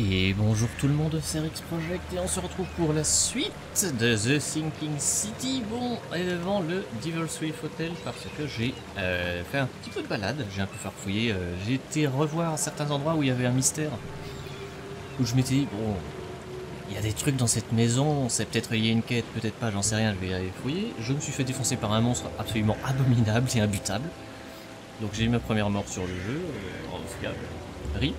Et bonjour tout le monde, c'est Rix Project et on se retrouve pour la suite de The Sinking City. Bon, et devant le Devil's Reef Hotel parce que j'ai euh, fait un petit peu de balade, j'ai un peu farfouillé, euh, j'ai été revoir certains endroits où il y avait un mystère. Où je m'étais dit, bon, il y a des trucs dans cette maison, c'est peut-être lié à une quête, peut-être pas, j'en sais rien, je vais aller fouiller. Je me suis fait défoncer par un monstre absolument abominable et imbutable. Donc j'ai eu ma première mort sur le jeu, en tout cas, RIP.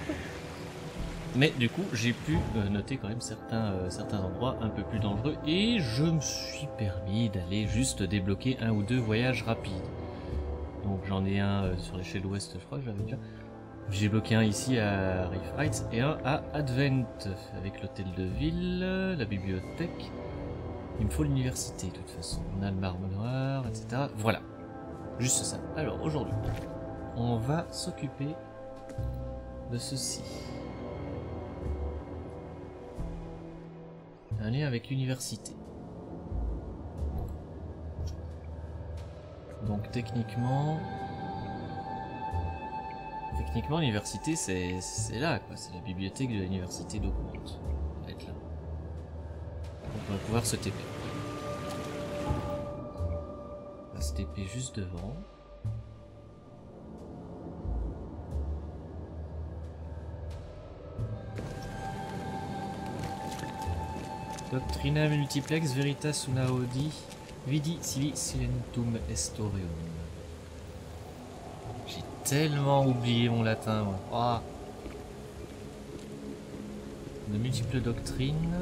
Mais du coup, j'ai pu euh, noter quand même certains, euh, certains endroits un peu plus dangereux et je me suis permis d'aller juste débloquer un ou deux voyages rapides. Donc j'en ai un euh, sur l'échelle ouest, je crois j'avais déjà. J'ai bloqué un ici à Reef Heights et un à Advent avec l'hôtel de ville, la bibliothèque. Il me faut l'université de toute façon. On a le marbre noir, etc. Voilà. Juste ça. Alors aujourd'hui, on va s'occuper de ceci. Un avec l'université. Donc techniquement... Techniquement l'université c'est là quoi, c'est la bibliothèque de l'université d'Oakmont. Être là. Donc on va pouvoir se TP. On va se TP juste devant. Doctrina multiplex veritas una audi vidi sivi silentum estoreum. J'ai tellement oublié mon latin, moi. Ah. De multiples doctrines.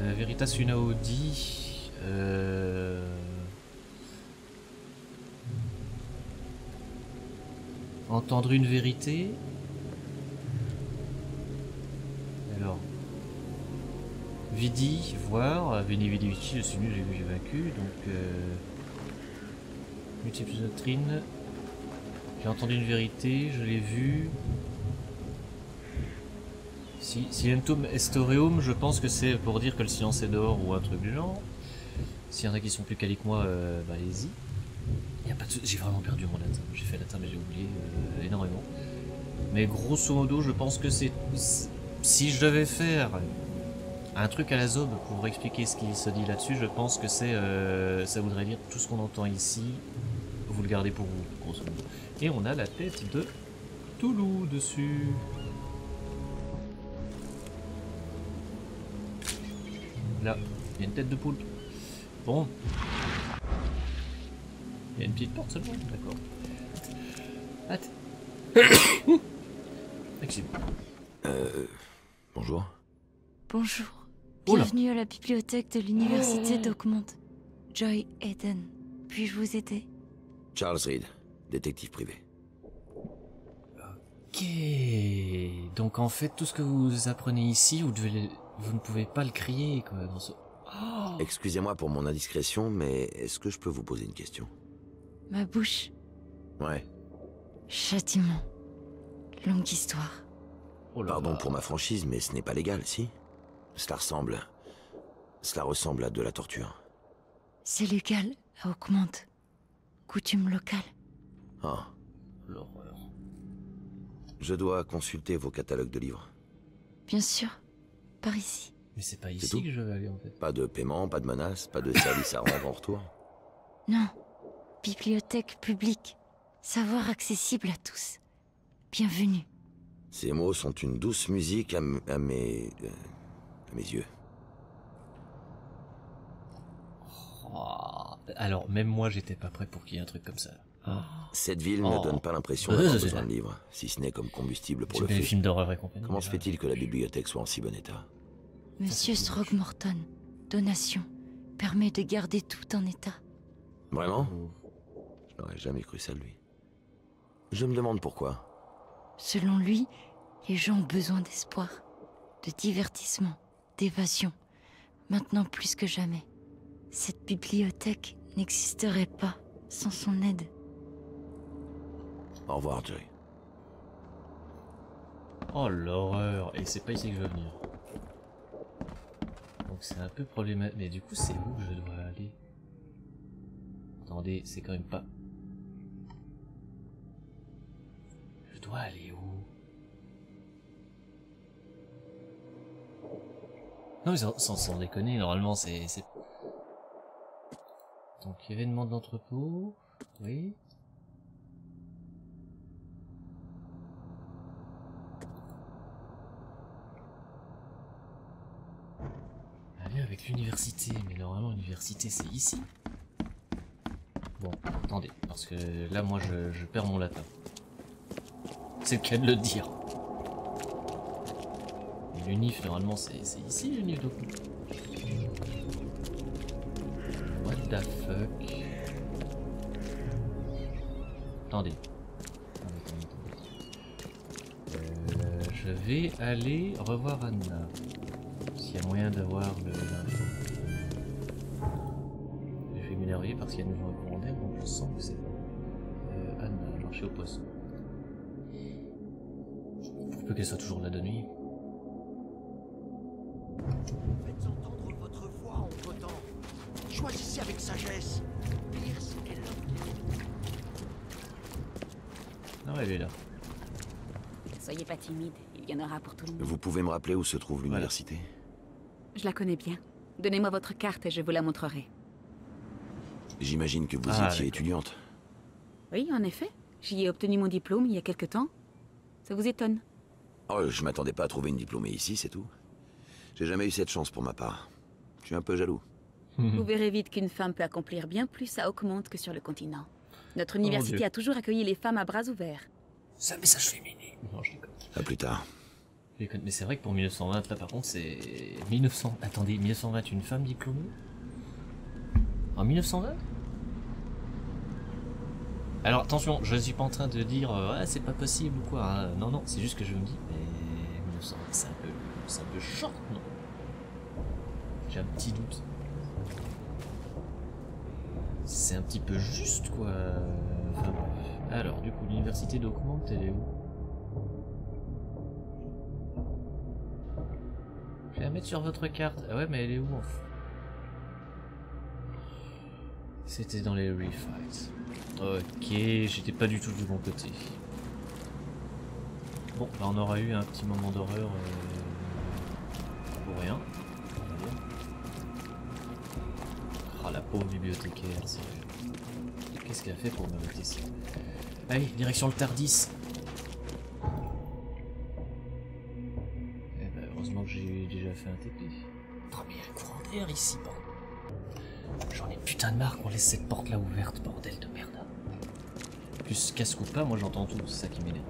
Euh, veritas una audi. Euh... Entendre une vérité. Vidi, voir. Veni Vidi Vici, je suis nul, j'ai vaincu. Donc. Euh... Multiples doctrines. J'ai entendu une vérité, je l'ai vu. Si, Silentum Estoreum, je pense que c'est pour dire que le silence est dehors ou un truc du genre. S'il y en a qui sont plus calés que moi, euh, bah allez-y. J'ai vraiment perdu mon latin. J'ai fait latin, mais j'ai oublié euh, énormément. Mais grosso modo, je pense que c'est si je devais faire un truc à la zob pour expliquer ce qui se dit là-dessus, je pense que c'est, euh, ça voudrait dire tout ce qu'on entend ici, vous le gardez pour vous, grosso modo. Et on a la tête de Toulou dessus. Là, il y a une tête de poule. Bon. Il y a une petite porte seulement, d'accord. Attends. Excusez-moi. Euh. Bonjour. Bonjour. Oula. Bienvenue à la bibliothèque de l'université d'Oakmont. Joy Eden. Puis-je vous aider? Charles Reed, détective privé. Ok. Donc en fait, tout ce que vous apprenez ici, vous, devez le- vous ne pouvez pas le crier, quoi. Dans ce... Oh Excusez-moi pour mon indiscrétion, mais est-ce que je peux vous poser une question? Ma bouche. Ouais. Châtiment. Longue histoire. Oh là Pardon là. pour ma franchise, mais ce n'est pas légal, si? Cela ressemble. Cela ressemble à de la torture. C'est légal à Oakmont. Coutume locale. Ah. L'horreur. Je dois consulter vos catalogues de livres. Bien sûr. Par ici. Mais c'est pas ici que je vais aller en fait. Pas de paiement, pas de menaces, pas de service à rendre en retour. Non. Bibliothèque publique. Savoir accessible à tous. Bienvenue. Ces mots sont une douce musique à, m- à mes. À mes yeux. Oh. Alors, même moi, j'étais pas prêt pour qu'il y ait un truc comme ça. Ah. Cette ville Oh. ne donne pas l'impression d'avoir c'est besoin de livres, si ce n'est comme combustible pour le feu. films d'horreur et compagnie. Comment se fait-il que la bibliothèque soit en si bon état? Monsieur. Throgmorton. Donation. Permet de garder tout en état. Vraiment? Oh. Je n'aurais jamais cru ça de lui. Je me demande pourquoi. Selon lui, les gens ont besoin d'espoir, de divertissement, d'évasion. Maintenant plus que jamais. Cette bibliothèque n'existerait pas sans son aide. Au revoir, Joy. Oh l'horreur Et c'est pas ici que je veux venir. Donc c'est un peu problématique. Mais du coup, c'est où que je dois aller? Attendez, c'est quand même pas... Je dois aller Sans, déconner, normalement, c'est... Donc, événement de l'entrepôt... Oui. Allez, avec l'université, mais normalement, l'université, c'est ici. Bon, attendez, parce que là, moi, je perds mon latin. C'est le cas de le dire. L'unif, normalement, c'est ici, l'unif de What the fuck? Attendez. Euh, je vais aller revoir Anna. S'il y a moyen d'avoir le. Je vais m'énerver parce qu'il y a de nouveaux commandaires, donc je sens que c'est. Euh, Anna, marché au poisson. Pour peu qu'elle soit toujours là de nuit. Faites entendre votre voix en votant. Choisissez avec sagesse. Pierce est l'homme Non, elle est là. Soyez pas timide, il y en aura pour tout le monde. Vous pouvez me rappeler où se trouve l'université? Je la connais bien. Donnez-moi votre carte et je vous la montrerai. J'imagine que vous Ah, étiez étudiante. Oui, en effet. J'y ai obtenu mon diplôme il y a quelque temps. Ça vous étonne? Oh, je m'attendais pas à trouver une diplômée ici, c'est tout. J'ai jamais eu cette chance pour ma part. Je suis un peu jaloux. Vous verrez vite qu'une femme peut accomplir bien plus à Oakmont que sur le continent. Notre université Dieu. a toujours accueilli les femmes à bras ouverts. C'est un message féminin. Non, je déconne. À plus tard. Mais c'est vrai que pour 1920, là par contre, c'est. 1900. Attendez, 1920, une femme diplômée? En 1920 Alors attention, je suis pas en train de dire euh, ah, c'est pas possible ou quoi. hein. Non, non, c'est juste que je me dis, mais 1920, c'est un peu. Un peu short, non J'ai un petit doute. C'est un petit peu juste, quoi. Alors, du coup, l'université d'Oakmont, elle est où Je vais la mettre sur votre carte. Ah ouais, mais elle est où en fait C'était dans les refights. Ok, j'étais pas du tout du bon côté. Bon, bah on aura eu un petit moment d'horreur euh, rien. Oh la pauvre bibliothécaire, Qu'est-ce qu'elle a fait pour mériter ça Allez, direction le Tardis. Eh ben, heureusement que j'ai déjà fait un TP. Oh, mais le courant d'air ici. J'en ai putain de marre qu'on laisse cette porte là ouverte, bordel de merde. Plus casque ou pas, moi j'entends tout, c'est ça qui m'énerve.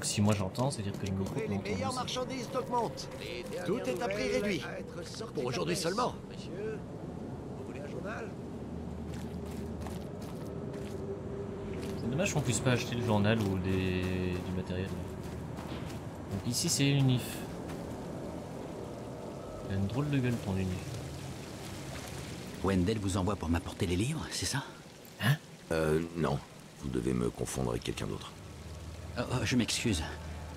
Donc si moi j'entends, c'est-à-dire que le micro les meilleures marchandises d'Augmente. Tout est à prix réduit. Pour aujourd'hui seulement. Messieurs, vous voulez un journal? C'est dommage qu'on puisse pas acheter le journal ou des... du matériel. Donc ici c'est l'unif. Il a une drôle de gueule ton unif. Wendell vous envoie pour m'apporter les livres, c'est ça? Euh, non. Vous devez me confondre avec quelqu'un d'autre. Oh, oh, Je m'excuse.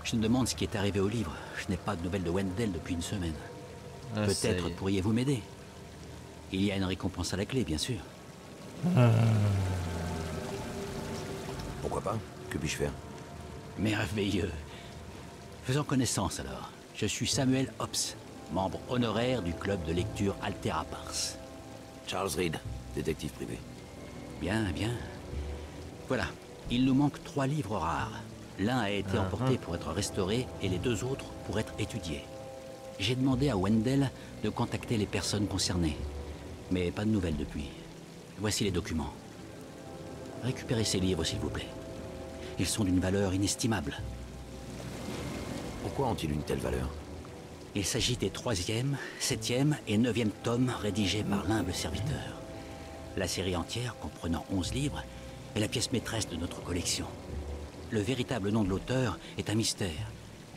Je me demande ce qui est arrivé au livre. Je n'ai pas de nouvelles de Wendell depuis une semaine. Ah, Peut-être pourriez-vous m'aider. Il y a une récompense à la clé, bien sûr. Pourquoi pas? Que puis-je faire? Merveilleux. Faisons connaissance alors. Je suis Samuel Hobbs, membre honoraire du club de lecture Altera Pars. Charles Reed, détective privé. Bien, bien. Voilà. Il nous manque trois livres rares. L'un a été Ah, emporté ah. pour être restauré et les deux autres pour être étudiés. J'ai demandé à Wendell de contacter les personnes concernées. Mais pas de nouvelles depuis. Voici les documents. Récupérez ces livres, s'il vous plaît. Ils sont d'une valeur inestimable. Pourquoi ont-ils une telle valeur? Il s'agit des troisième, septième et neuvième tomes rédigés par l'humble serviteur. La série entière, comprenant 11 livres, est la pièce maîtresse de notre collection. Le véritable nom de l'auteur est un mystère,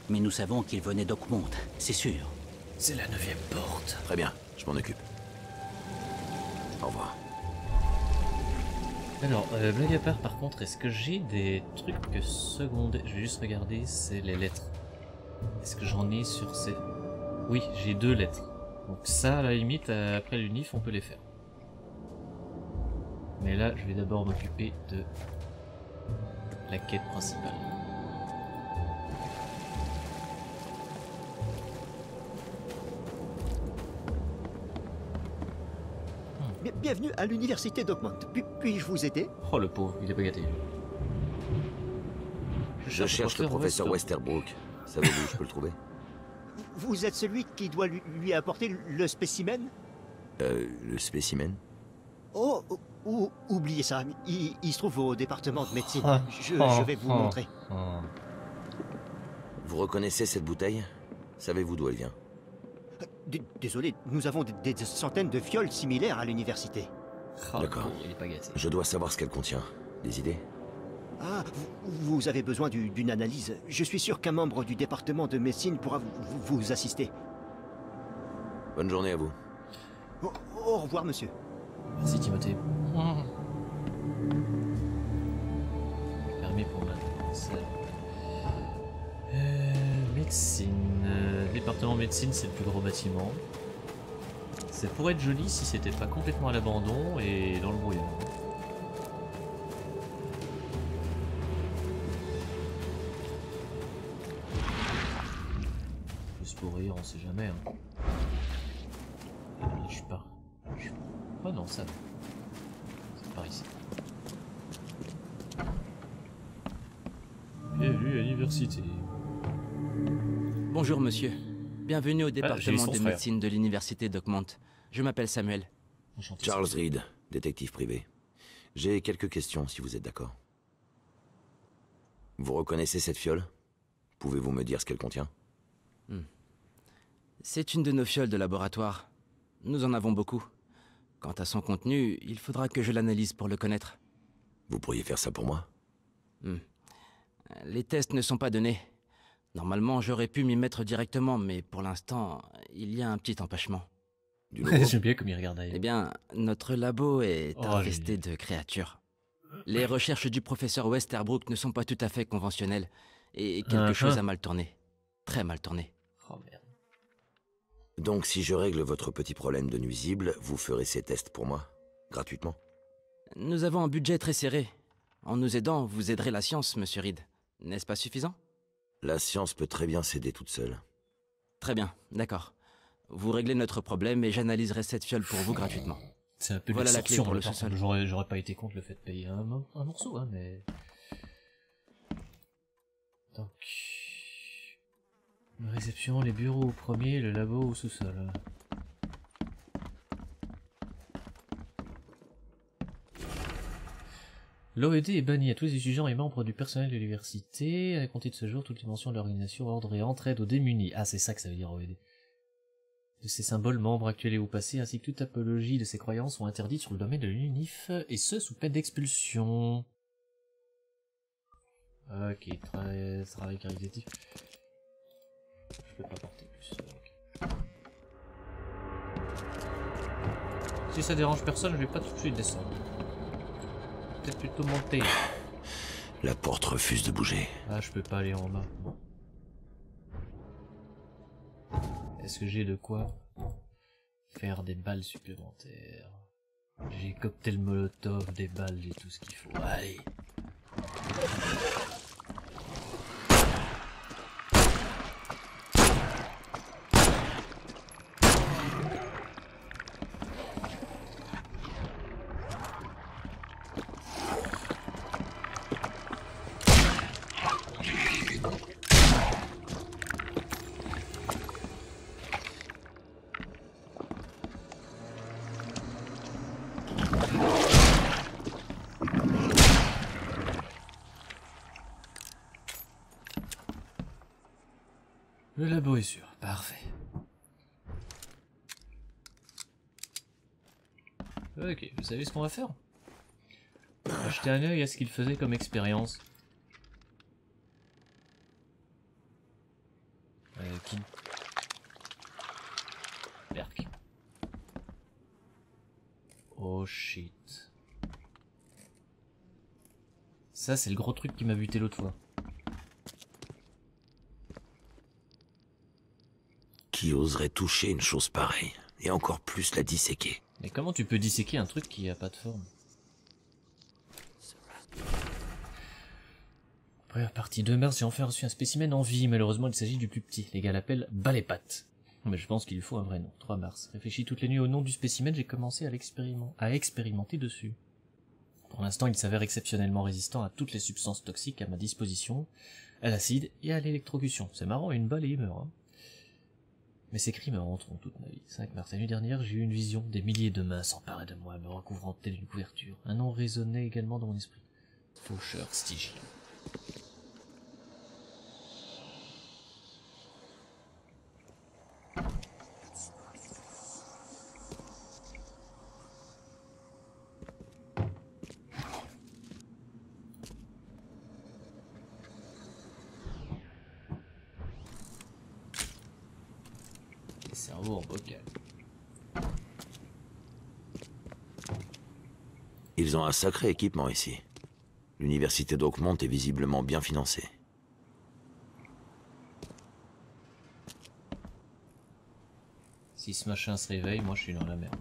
mais nous savons qu'il venait d'Oakmont, c'est sûr. C'est la neuvième porte. Très bien, je m'en occupe. Au revoir. Alors, euh, blague à part, par contre, est-ce que j'ai des trucs secondaires? Je vais juste regarder, c'est les lettres. Est-ce que j'en ai sur ces... Oui, j'ai deux lettres. Donc ça, à la limite, euh, après l'unif, on peut les faire. Mais là, je vais d'abord m'occuper de la quête principale. Hmm. Bienvenue à l'université d'Augment. Puis-je vous aider? Oh le pauvre, il est pas gâté. Je, cherche le professeur Westerbrook. Savez-vous où je peux le trouver? Vous êtes celui qui doit lui, lui apporter le spécimen? Euh, le spécimen? Oh, oh ou- ou- oubliez ça. Il, il se trouve au département de médecine. Ah, Je, je vais vous ah. montrer. Oh. Vous reconnaissez cette bouteille? Savez-vous d'où elle vient? D- Désolé, nous avons des, des centaines de fioles similaires à l'université. Oh, D'accord. Je dois savoir ce qu'elle contient. Des idées? Ah, vous, vous avez besoin du- d'une analyse. Je suis sûr qu'un membre du département de médecine pourra vous, vous- vous assister. Bonne journée à vous. Au, au revoir, monsieur. Merci Timothée. Permis pour ma salle. Euh, médecine. Euh, département médecine, c'est le plus gros bâtiment. Ça pourrait être joli si c'était pas complètement à l'abandon et dans le brouillard. Juste pour rire, on sait jamais. Hein. Monsieur. Bienvenue au j'ai département de médecine de l'université d'Oakmont. Je m'appelle Samuel. Enchanté. Charles Reed, détective privé. J'ai quelques questions si vous êtes d'accord. Vous reconnaissez cette fiole? Pouvez-vous me dire ce qu'elle contient? C'est une de nos fioles de laboratoire. Nous en avons beaucoup. Quant à son contenu, il faudra que je l'analyse pour le connaître. Vous pourriez faire ça pour moi? Les tests ne sont pas donnés. Normalement, j'aurais pu m'y mettre directement, mais pour l'instant, il y a un petit empêchement. J'aime bien comme il regarde Eh bien, notre labo est Oh, infesté de créatures. Les recherches du professeur Westerbrook ne sont pas tout à fait conventionnelles, et quelque Uh-huh. chose a mal tourné. Très mal tourné. Oh merde. Donc si je règle votre petit problème de nuisible, vous ferez ces tests pour moi? Gratuitement? Nous avons un budget très serré. En nous aidant, vous aiderez la science, monsieur Reed. N'est-ce pas suffisant? La science peut très bien s'aider toute seule. Très bien, d'accord. Vous réglez notre problème et j'analyserai cette fiole pour vous gratuitement. C'est un peu Voilà la clé pour le par sous-sol. contre. J'aurais, j'aurais pas été contre le fait de payer un, mo- un morceau, hein, mais... Donc... Réception, les bureaux au premier, le labo au sous-sol. L'OED est banni à tous les étudiants et membres du personnel de l'université. À compter de ce jour, toutes les de l'organisation, ordre et entraide aux démunis. Ah, c'est ça que ça veut dire OED. De ces symboles, membres actuels et ou passés, ainsi que toute apologie de ces croyances sont interdites sur le domaine de l'UNIF, et ce, sous peine d'expulsion. Ok, tra- travail caritatif. Je peux pas porter plus. ok. Si ça dérange personne, je vais pas tout de suite descendre. Peut-être plutôt monter. La porte refuse de bouger. Ah, je peux pas aller en bas. Bon. Est-ce que j'ai de quoi faire des balles supplémentaires? J'ai cocktail molotov, des balles, j'ai tout ce qu'il faut. Allez Le labo est sûr. Parfait. Ok, vous savez ce qu'on va faire? Jeter un œil à ce qu'il faisait comme expérience. Euh, qui... Berk. Oh shit. Ça, c'est le gros truc qui m'a buté l'autre fois. Qui oserait toucher une chose pareille Et encore plus la disséquer Mais comment tu peux disséquer un truc qui a pas de forme Première partie de mars, j'ai enfin reçu un spécimen en vie. Malheureusement, il s'agit du plus petit. Les gars l'appellent balépatte. Mais je pense qu'il lui faut un vrai nom. 3 mars. Réfléchis toutes les nuits au nom du spécimen, j'ai commencé à l'expériment, à expérimenter dessus. Pour l'instant, il s'avère exceptionnellement résistant à toutes les substances toxiques à ma disposition, à l'acide et à l'électrocution. C'est marrant, une balle et il meurt. Hein. Mais ces cris me hanteront toute ma vie. 5 mars. La nuit dernière, j'ai eu une vision. Des milliers de mains s'emparaient de moi, me recouvrant telle une couverture. Un nom résonnait également dans mon esprit. Faucheur Stygian. Les cerveaux en bocal. Ils ont un sacré équipement ici. L'université d'Oakmont est visiblement bien financée. Si ce machin se réveille, moi je suis dans la merde.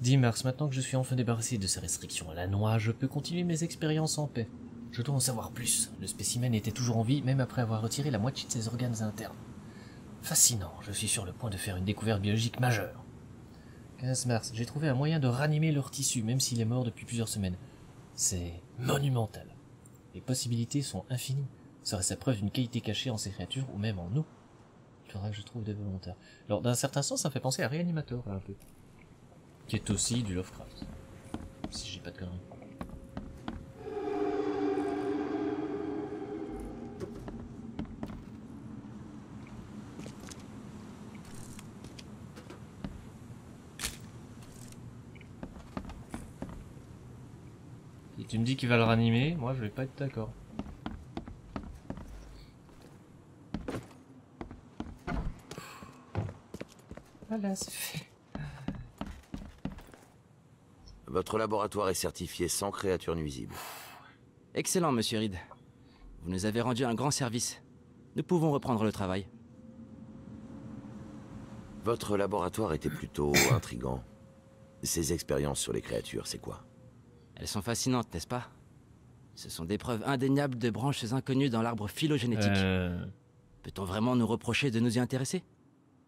10 mars, maintenant que je suis enfin débarrassé de ces restrictions à la noix, je peux continuer mes expériences en paix. Je dois en savoir plus. Le spécimen était toujours en vie, même après avoir retiré la moitié de ses organes internes. Fascinant, je suis sur le point de faire une découverte biologique majeure. 15 mars, j'ai trouvé un moyen de ranimer leur tissu, même s'il est mort depuis plusieurs semaines. C'est monumental. Les possibilités sont infinies. Serait-ce preuve d'une qualité cachée en ces créatures, ou même en nous Il faudra que je trouve des volontaires. Alors, d'un certain sens, ça me fait penser à Réanimateur, un peu. Qui est aussi du Lovecraft. Si j'ai pas de conneries. Si tu me dis qu'il va le ranimer, moi je vais pas être d'accord. Voilà, c'est fait. Votre laboratoire est certifié sans créatures nuisibles. Excellent, monsieur Reed. Vous nous avez rendu un grand service. Nous pouvons reprendre le travail. Votre laboratoire était plutôt intrigant. Ces expériences sur les créatures, c'est quoi? Elles sont fascinantes, n'est-ce pas? Ce sont des preuves indéniables de branches inconnues dans l'arbre phylogénétique. Euh... Peut-on vraiment nous reprocher de nous y intéresser?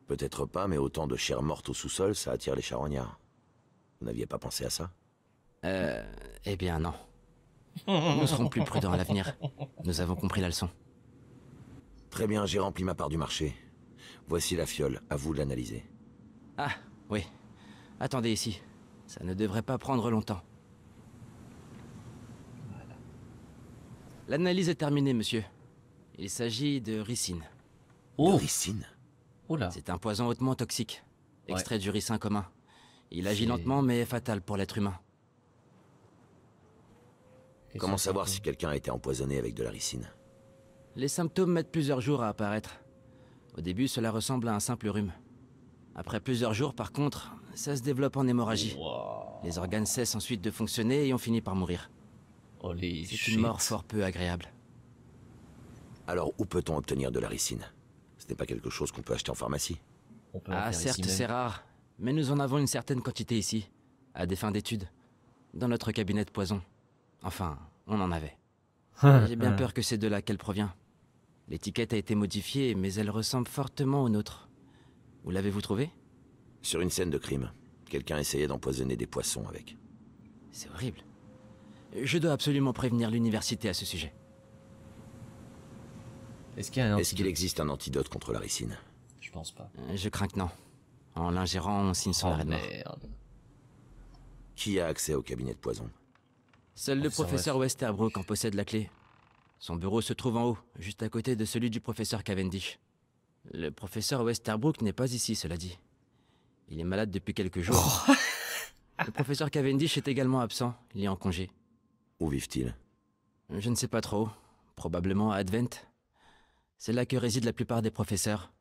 Peut-être pas, mais autant de chair morte au sous-sol, ça attire les charognards. Vous n'aviez pas pensé à ça? Euh... Eh bien non. Nous serons plus prudents à l'avenir. Nous avons compris la leçon. Très bien, j'ai rempli ma part du marché. Voici la fiole, à vous de l'analyser. Ah, oui. Attendez ici. Ça ne devrait pas prendre longtemps. L'analyse est terminée, monsieur. Il s'agit de ricine. Oh, Ricine oh là. C'est un poison hautement toxique, extrait du ricin commun. Il agit lentement mais est fatal pour l'être humain. Comment savoir si quelqu'un a été empoisonné avec de la ricine Les symptômes mettent plusieurs jours à apparaître. Au début, cela ressemble à un simple rhume. Après plusieurs jours, par contre, ça se développe en hémorragie. Wow. Les organes cessent ensuite de fonctionner et on finit par mourir. Holy C'est une mort fort peu agréable. Alors, où peut-on obtenir de la ricine? Ce n'est pas quelque chose qu'on peut acheter en pharmacie. On peut en Ah, certes, c'est rare, mais nous en avons une certaine quantité ici, à des fins d'études, dans notre cabinet de poison. Enfin, on en avait. J'ai bien peur que c'est de là qu'elle provient. L'étiquette a été modifiée, mais elle ressemble fortement aux nôtres. Où l'avez-vous trouvée? Sur une scène de crime, quelqu'un essayait d'empoisonner des poissons avec. C'est horrible. Je dois absolument prévenir l'université à ce sujet. Est-ce qu'il y a un Est-ce qu'il antidote existe un antidote contre la ricine? Je pense pas. Euh, Je crains que non. En l'ingérant, on signe son Oh arrêt de mort. merde. Qui a accès au cabinet de poison? Seul le Professeur professeur Westerbrook en possède la clé. Son bureau se trouve en haut, juste à côté de celui du professeur Cavendish. Le professeur Westerbrook n'est pas ici, cela dit. Il est malade depuis quelques jours. le professeur Cavendish est également absent, il est en congé. Où vivent-ils? Je ne sais pas trop. Probablement à Advent. C'est là que résident la plupart des professeurs.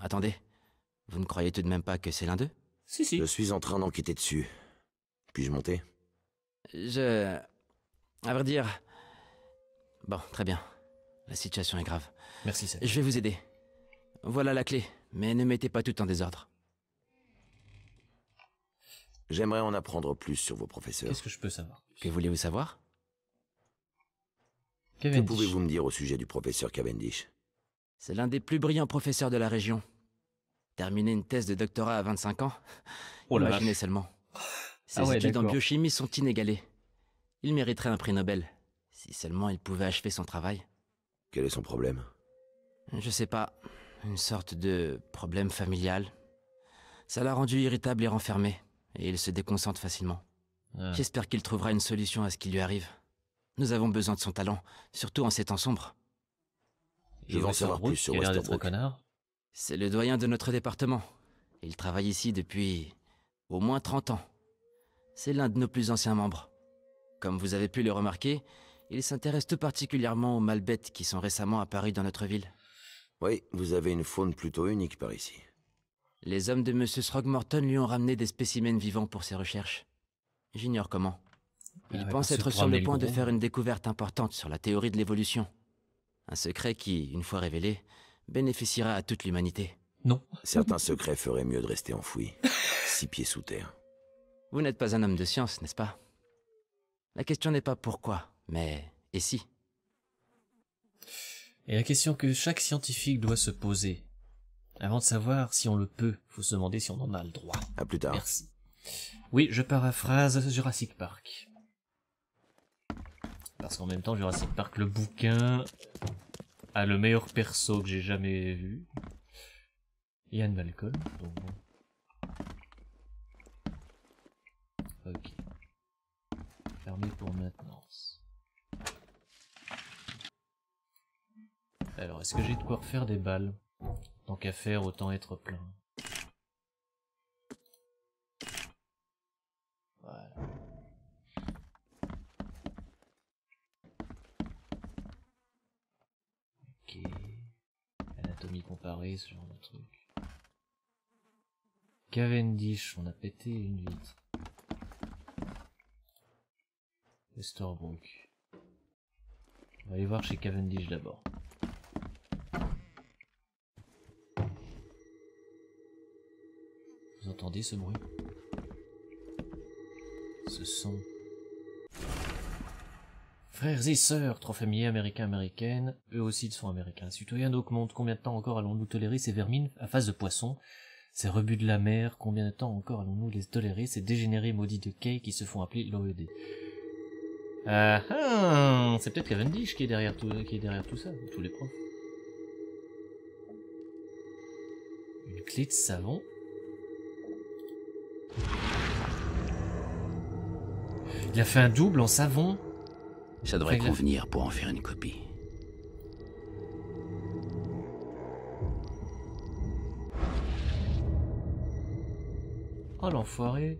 Attendez, vous ne croyez tout de même pas que c'est l'un d'eux? Si, si. Je suis en train d'enquêter dessus. Puis-je monter? Je... À vrai dire... Bon, très bien. La situation est grave. Merci, Seth. Je vais vous aider. Voilà la clé, mais ne mettez pas tout en désordre. J'aimerais en apprendre plus sur vos professeurs. Qu'est-ce que je peux savoir Que voulez-vous savoir? Que pouvez-vous me dire au sujet du professeur Cavendish? C'est l'un des plus brillants professeurs de la région. Terminer une thèse de doctorat à 25 ans? Oh Imaginez vache. seulement. Ses Ah ouais, études en biochimie sont inégalées. Il mériterait un prix Nobel. Si seulement il pouvait achever son travail. Quel est son problème? Je sais pas. Une sorte de problème familial. Ça l'a rendu irritable et renfermé. Et il se déconcentre facilement. Ah. J'espère qu'il trouvera une solution à ce qui lui arrive. Nous avons besoin de son talent, surtout en ces temps sombres. Je veux en savoir plus sur Westerbrook. connard. C'est le doyen de notre département. Il travaille ici depuis au moins 30 ans. C'est l'un de nos plus anciens membres. Comme vous avez pu le remarquer, il s'intéresse tout particulièrement aux malbêtes qui sont récemment apparus dans notre ville. Oui, vous avez une faune plutôt unique par ici. Les hommes de Monsieur Throgmorton lui ont ramené des spécimens vivants pour ses recherches. J'ignore comment. Il Ah pense être sur le point de faire une découverte importante sur la théorie de l'évolution. Un secret qui, une fois révélé, bénéficiera à toute l'humanité. Non. Certains secrets feraient mieux de rester enfouis, six pieds sous terre. Vous n'êtes pas un homme de science, n'est-ce pas? La question n'est pas pourquoi, mais et si? Et la question que chaque scientifique doit se poser, avant de savoir si on le peut, faut se demander si on en a le droit. À plus tard. Merci. Oui, je paraphrase Jurassic Park. Parce qu'en même temps, Jurassic Park, le bouquin, a le meilleur perso que j'ai jamais vu. Ian Malcolm, donc bon. Ok. Fermé pour maintenance. Alors, est-ce que j'ai de quoi refaire des balles? Tant qu'à faire, autant être plein. Voilà. Ok. Anatomie comparée, ce genre de truc. Cavendish, on a pété une vitre. Westerbrook. On va aller voir chez Cavendish d'abord. Entendez ce bruit? Ce son. Frères et sœurs, trois familles américains-américaines, eux aussi sont américains. Citoyens d'augmente, combien de temps encore allons-nous tolérer ces vermines à face de poisson Ces rebuts de la mer, combien de temps encore allons-nous les tolérer Ces dégénérés maudits de quai qui se font appeler l'OED Ah ah C'est peut-être Cavendish qui est derrière tout, qui est derrière tout ça, tous les profs. Une clé de savon? Il a fait un double en savon Ça devrait convenir pour en faire une copie. Oh l'enfoiré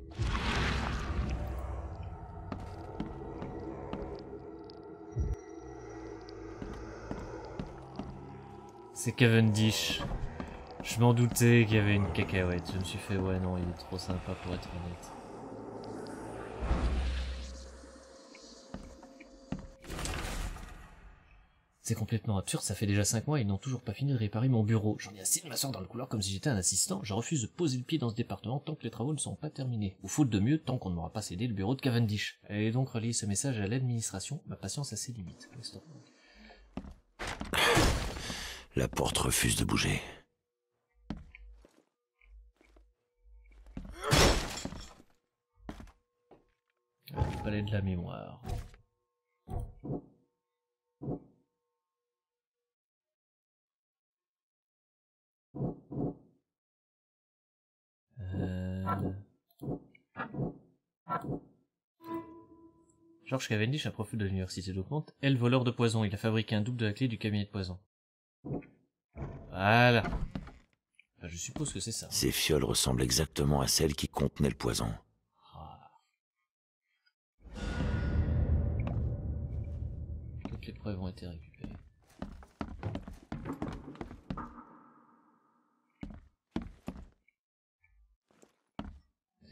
C'est Cavendish. Je m'en doutais qu'il y avait une cacahuète. Je me suis fait, ouais, non, il est trop sympa pour être honnête. C'est complètement absurde, ça fait déjà 5 mois et ils n'ont toujours pas fini de réparer mon bureau. J'en ai assez de m'asseoir dans le couloir comme si j'étais un assistant. Je refuse de poser le pied dans ce département tant que les travaux ne sont pas terminés. Ou faute de mieux, tant qu'on ne m'aura pas cédé le bureau de Cavendish. Et donc relier ce message à l'administration, ma patience a ses limites. La porte refuse de bouger. Le palais de la mémoire. George Cavendish, un profil de l'université d'Oakmont, est le voleur de poison. Il a fabriqué un double de la clé du cabinet de poison. Voilà. Enfin, je suppose que c'est ça. Ces fioles ressemblent exactement à celles qui contenaient le poison. Toutes les preuves ont été récupérées.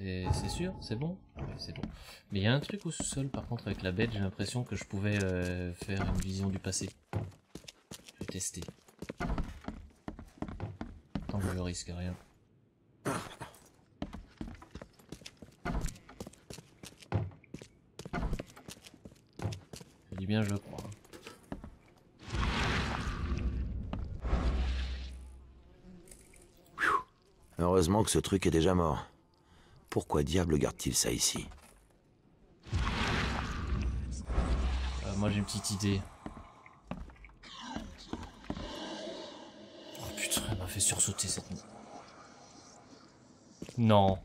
C'est sûr, c'est bon ouais, c'est bon. Mais il y a un truc au sous-sol, par contre, avec la bête, j'ai l'impression que je pouvais euh, faire une vision du passé. Je vais tester. Tant que je risque rien. Je dis bien je crois. Hein. Heureusement que ce truc est déjà mort. Pourquoi diable garde-t-il ça ici Euh, moi j'ai une petite idée. Oh putain, elle m'a fait sursauter cette. Non.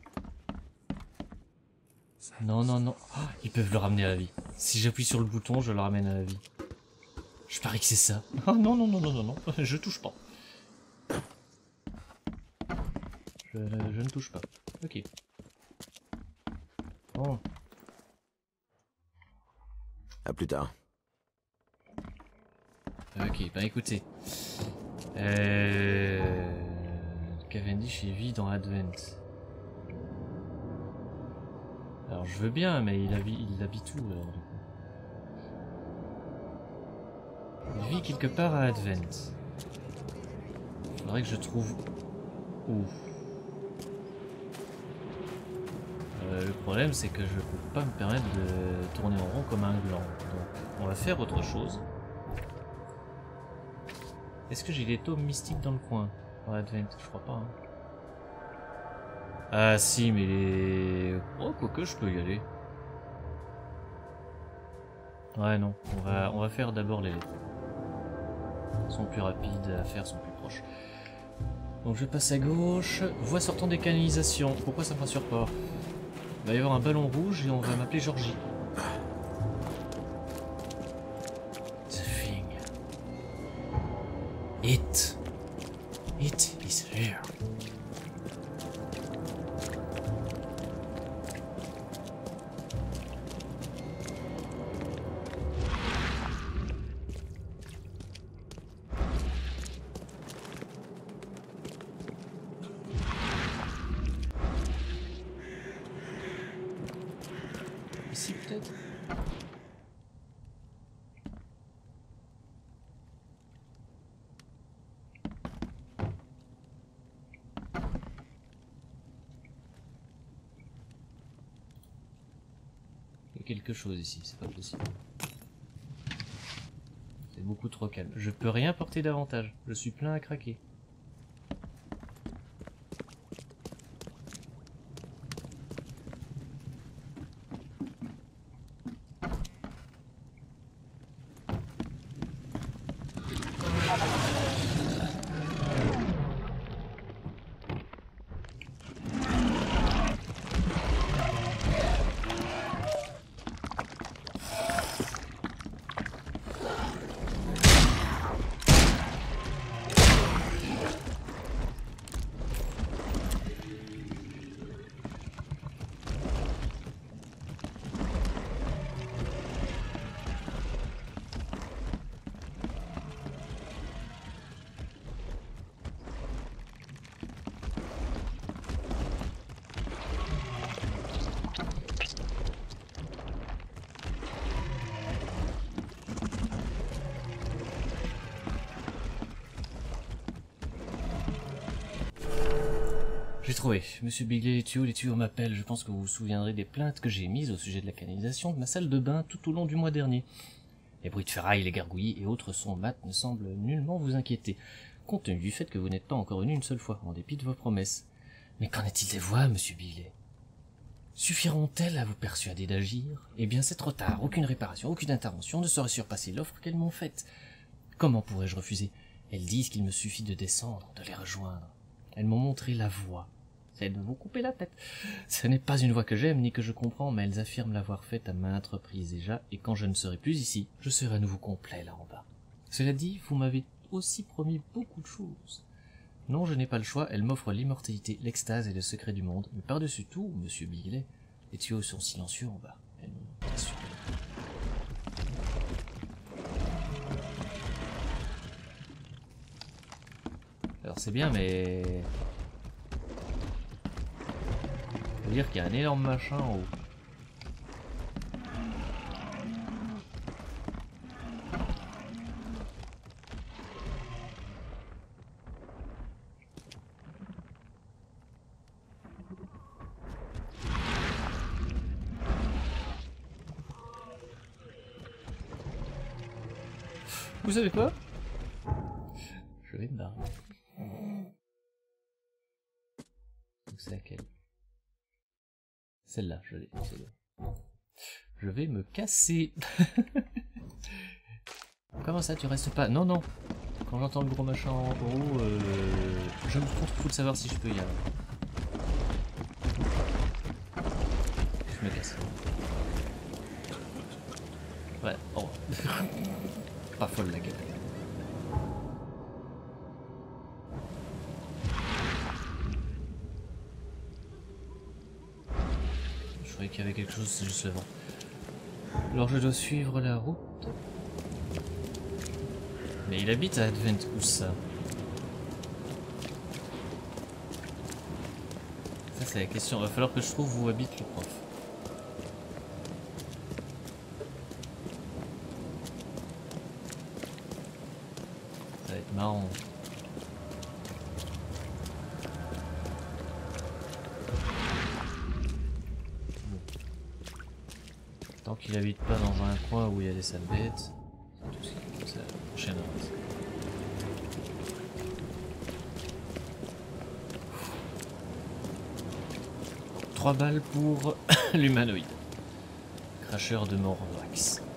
Non, non, non. Oh, ils peuvent le ramener à la vie. Si j'appuie sur le bouton, je le ramène à la vie. Je parie que c'est ça. Non, non, non, non, non, non. Je touche pas. Je, je ne touche pas. Ok. Bon. À plus tard. Ok, bah écoutez. Euh... Cavendish est vide dans Advent. Alors je veux bien, mais il habite, il habite où alors du coup? Il vit quelque part à Advent. Faudrait que je trouve où. Euh, le problème c'est que je peux pas me permettre de tourner en rond comme un gland. Donc on va faire autre chose. Est-ce que j'ai des tomes mystiques dans le coin Dans Advent Je crois pas. hein. Ah si, mais les... Oh, quoique, je peux y aller. Ouais, non. On va, on va faire d'abord les. Elles sont plus rapides à faire, sont plus proches. Donc je passe à gauche. Voie sortant des canalisations. Pourquoi ça me rassure pas? Va y avoir un ballon rouge et on va m'appeler Georgie. Davantage. Je suis plein à craquer. Monsieur Bigley, les tuyaux, les tuyaux m'appellent. Je pense que vous vous souviendrez des plaintes que j'ai émises au sujet de la canalisation de ma salle de bain tout au long du mois dernier. Les bruits de ferraille, les gargouillis et autres sons mat ne semblent nullement vous inquiéter, compte tenu du fait que vous n'êtes pas encore venu une seule fois, en dépit de vos promesses. Mais qu'en est-il des voix, monsieur Bigley Suffiront-elles à vous persuader d'agir? Eh bien, c'est trop tard. Aucune réparation, aucune intervention ne saurait surpasser l'offre qu'elles m'ont faite. Comment pourrais-je refuser? Elles disent qu'il me suffit de descendre, de les rejoindre. Elles m'ont montré la voie. De vous couper la tête. Ce n'est pas une voie que j'aime ni que je comprends, mais elles affirment l'avoir faite à maintes reprises déjà, et quand je ne serai plus ici, je serai à nouveau complet là en bas. Cela dit, vous m'avez aussi promis beaucoup de choses. Non, je n'ai pas le choix, elles m'offrent l'immortalité, l'extase et le secret du monde, mais par-dessus tout, monsieur Bigelet, les tuyaux sont silencieux en bas. Alors c'est bien, mais... Faut dire qu'il y a un énorme machin en haut. Vous savez quoi? Je vais me barrer. Donc c'est laquelle Celle-là, je l'ai. Je vais me casser. Comment ça, tu restes pas? Non, non. Quand j'entends le gros machin en haut, euh, je me trouve de savoir si je peux y aller. Je me casse. Ouais, oh. pas folle la gueule. Qu'il y avait quelque chose c'est juste devant. Alors je dois suivre la route. Mais il habite à Advent, où ça? Ça c'est la question, il va falloir que je trouve où habite le prof. Ça va être marrant. Des sales. Trois balles pour l'humanoïde. Cracheur de Morvax. Il y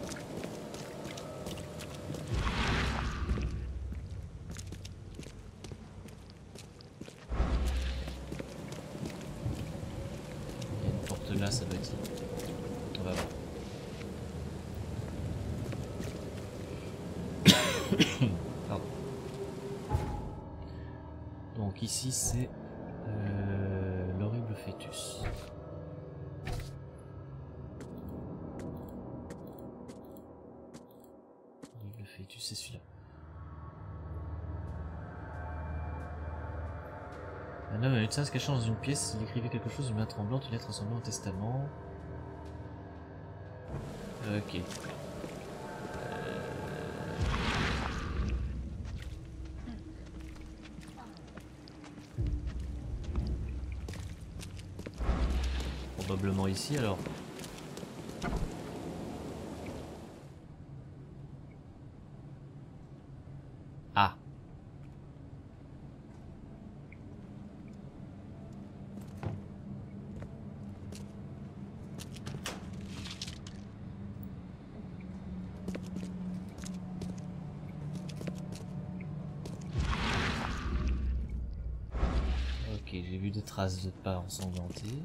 Fœtus c'est celui-là. Un homme médecin se cachant dans une pièce, il écrivait quelque chose d'une main tremblante, une lettre ressemblant au testament. Ok. Probablement ici alors. Ah. Ok, j'ai vu des traces de pas ensanglantés.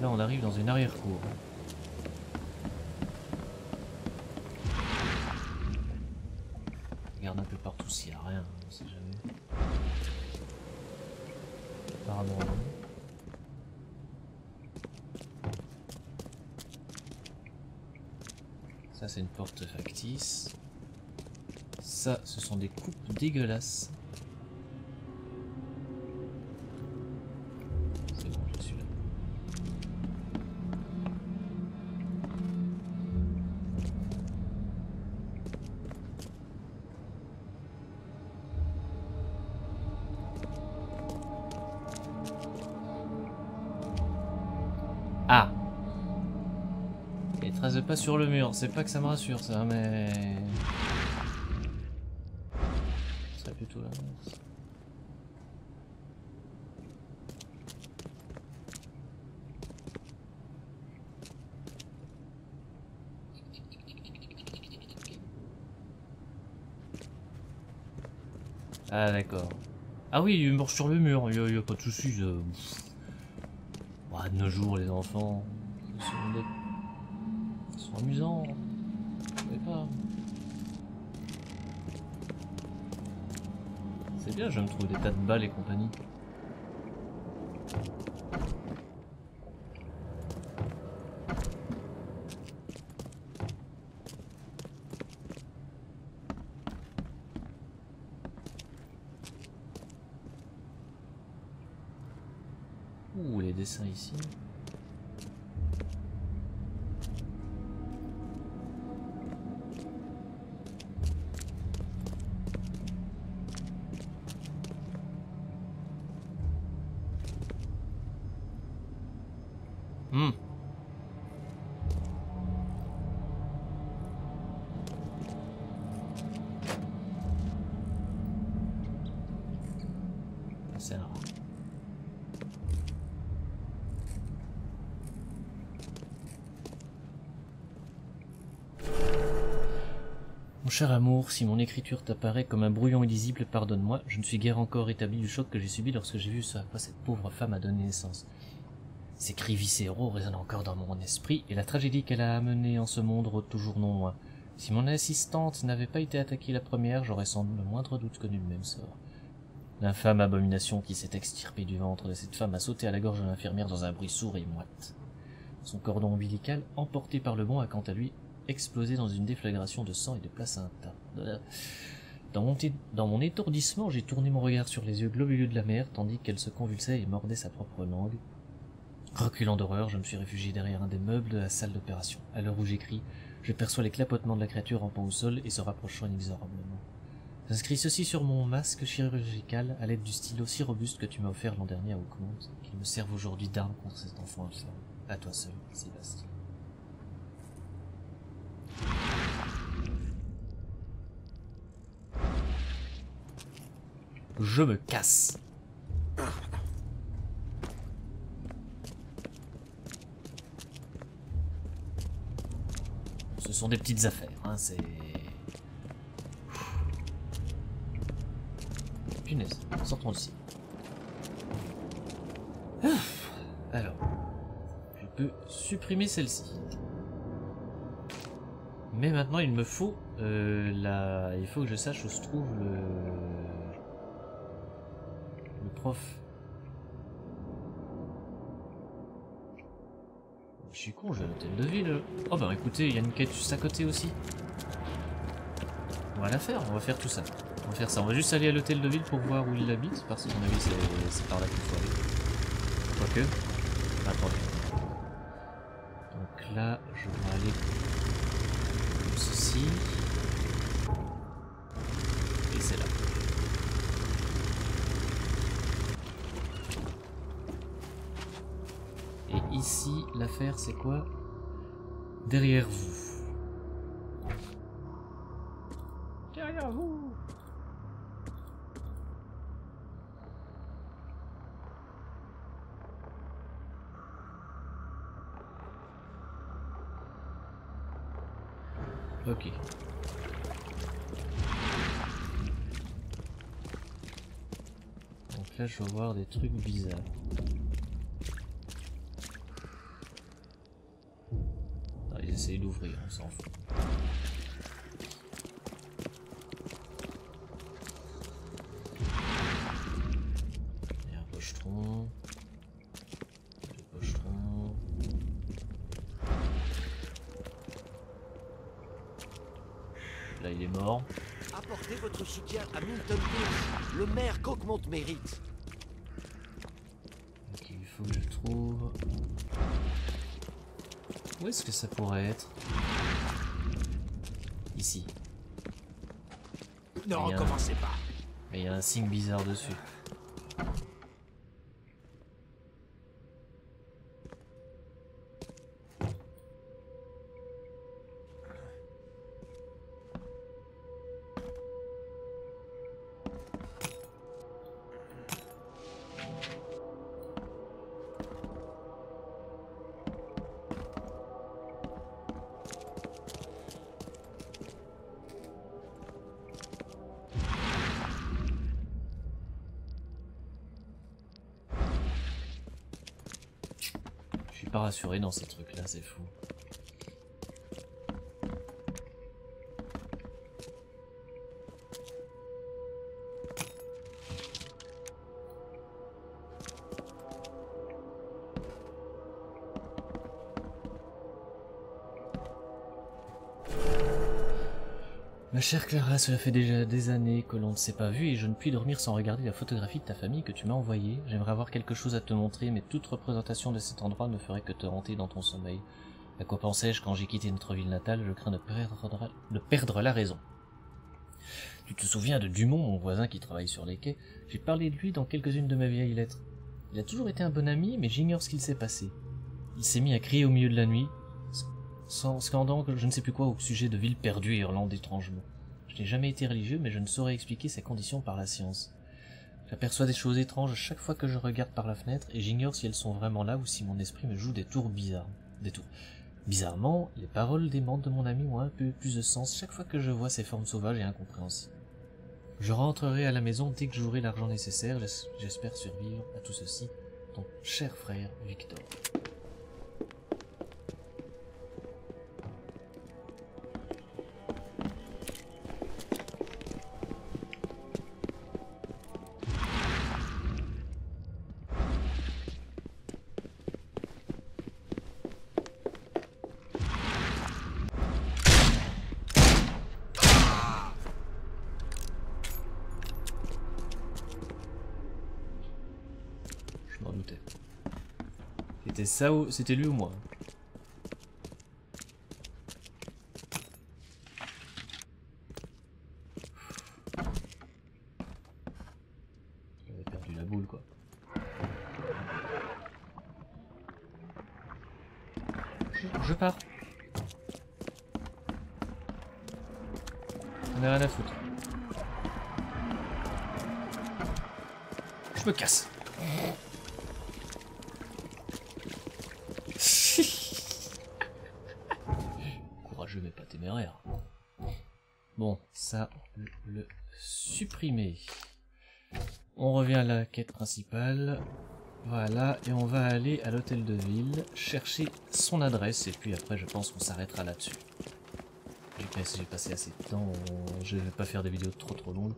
Là, on arrive dans une arrière-cour. Regarde un peu partout s'il n'y a rien, on sait jamais. Apparemment. Ça, c'est une porte factice. Ça, ce sont des coupes dégueulasses. C'est bon, je suis là. Ah Les traces de pas sur le mur, c'est pas que ça me rassure ça, mais... Ce serait plutôt l'inverse. Ah d'accord. Ah oui, il marche sur le mur, il y a, pas de soucis. ça. Ouais, de nos jours, les enfants, ils sont, amusants. Pas. C'est bien, je me trouve des tas de balles et compagnie. Les cher amour, si mon écriture t'apparaît comme un brouillon illisible, pardonne-moi, je ne suis guère encore établi du choc que j'ai subi lorsque j'ai vu ce à quoi cette pauvre femme a donné naissance. Ces cris viscéraux résonnent encore dans mon esprit, et la tragédie qu'elle a amenée en ce monde rôde toujours non loin. Si mon assistante n'avait pas été attaquée la première, j'aurais sans le moindre doute connu le même sort. L'infâme abomination qui s'est extirpée du ventre de cette femme a sauté à la gorge de l'infirmière dans un bruit sourd et moite. Son cordon ombilical, emporté par le vent, a quant à lui explosé dans une déflagration de sang et de placenta. Dans mon, dans mon étourdissement, j'ai tourné mon regard sur les yeux globuleux de la mère, tandis qu'elle se convulsait et mordait sa propre langue. Reculant d'horreur, je me suis réfugié derrière un des meubles de la salle d'opération. À l'heure où j'écris, je perçois les clapotements de la créature rampant au sol et se rapprochant inexorablement. J'inscris ceci sur mon masque chirurgical à l'aide du stylo si robuste que tu m'as offert l'an dernier à Oakmont, qu'il me serve aujourd'hui d'arme contre cet enfant infâme. À toi seul, Sébastien. Je me casse. Ce sont des petites affaires, hein, c'est... Punaise, sortons d'ici. Alors, je peux supprimer celle-ci. Mais maintenant, il me faut euh, la... Il faut que je sache où se trouve le... Je suis con, j'ai l'hôtel de ville. Oh bah écoutez, il y a une quête juste à côté aussi. On va la faire, on va faire tout ça. On va faire ça, on va juste aller à l'hôtel de ville pour voir où il habite, parce que mon avis c'est par là qu'il faut aller. Quoique. Attendez. Donc là, je dois aller comme ceci. Et c'est là. Et l'affaire c'est quoi Derrière vous? Derrière vous Ok. Donc là, je vais voir des trucs bizarres. Essayent d'ouvrir, on s'en fout. A un pochetron. Deux pochetrons. Là, il est mort. Apportez votre soutien à Milton Pierce, le maire qu'Oakmont mérite. Où est-ce que ça pourrait être Ici. Ne recommencez pas. Mais il y a un signe bizarre dessus. Rassuré dans ces trucs-là, c'est fou. Chère Clara, cela fait déjà des années que l'on ne s'est pas vu et je ne puis dormir sans regarder la photographie de ta famille que tu m'as envoyée. J'aimerais avoir quelque chose à te montrer, mais toute représentation de cet endroit ne ferait que te hanter dans ton sommeil. À quoi pensais-je quand j'ai quitté notre ville natale? Je crains de perdre, la raison. Tu te souviens de Dumont, mon voisin qui travaille sur les quais? J'ai parlé de lui dans quelques-unes de mes vieilles lettres. Il a toujours été un bon ami, mais j'ignore ce qu'il s'est passé. Il s'est mis à crier au milieu de la nuit, scandant je ne sais plus quoi au sujet de villes perdues et hurlant d'étrangement. Je n'ai jamais été religieux, mais je ne saurais expliquer ces conditions par la science. J'aperçois des choses étranges chaque fois que je regarde par la fenêtre, et j'ignore si elles sont vraiment là ou si mon esprit me joue des tours bizarres. Bizarrement, les paroles des membres de mon ami ont un peu plus de sens chaque fois que je vois ces formes sauvages et incompréhensibles. Je rentrerai à la maison dès que j'aurai l'argent nécessaire, J'es- j'espère survivre à tout ceci, ton cher frère Victor. Ou c'était lui ou moi J'avais perdu la boule quoi. Je, je pars. On a rien à foutre. Je me casse. Courageux mais pas téméraire. Bon, ça, le, le supprimer. On revient à la quête Voilà, et on va aller à l'hôtel de ville, chercher son adresse, et puis après je pense qu'on s'arrêtera là-dessus. J'ai passé, assez de temps, je vais pas faire des vidéos trop trop longues,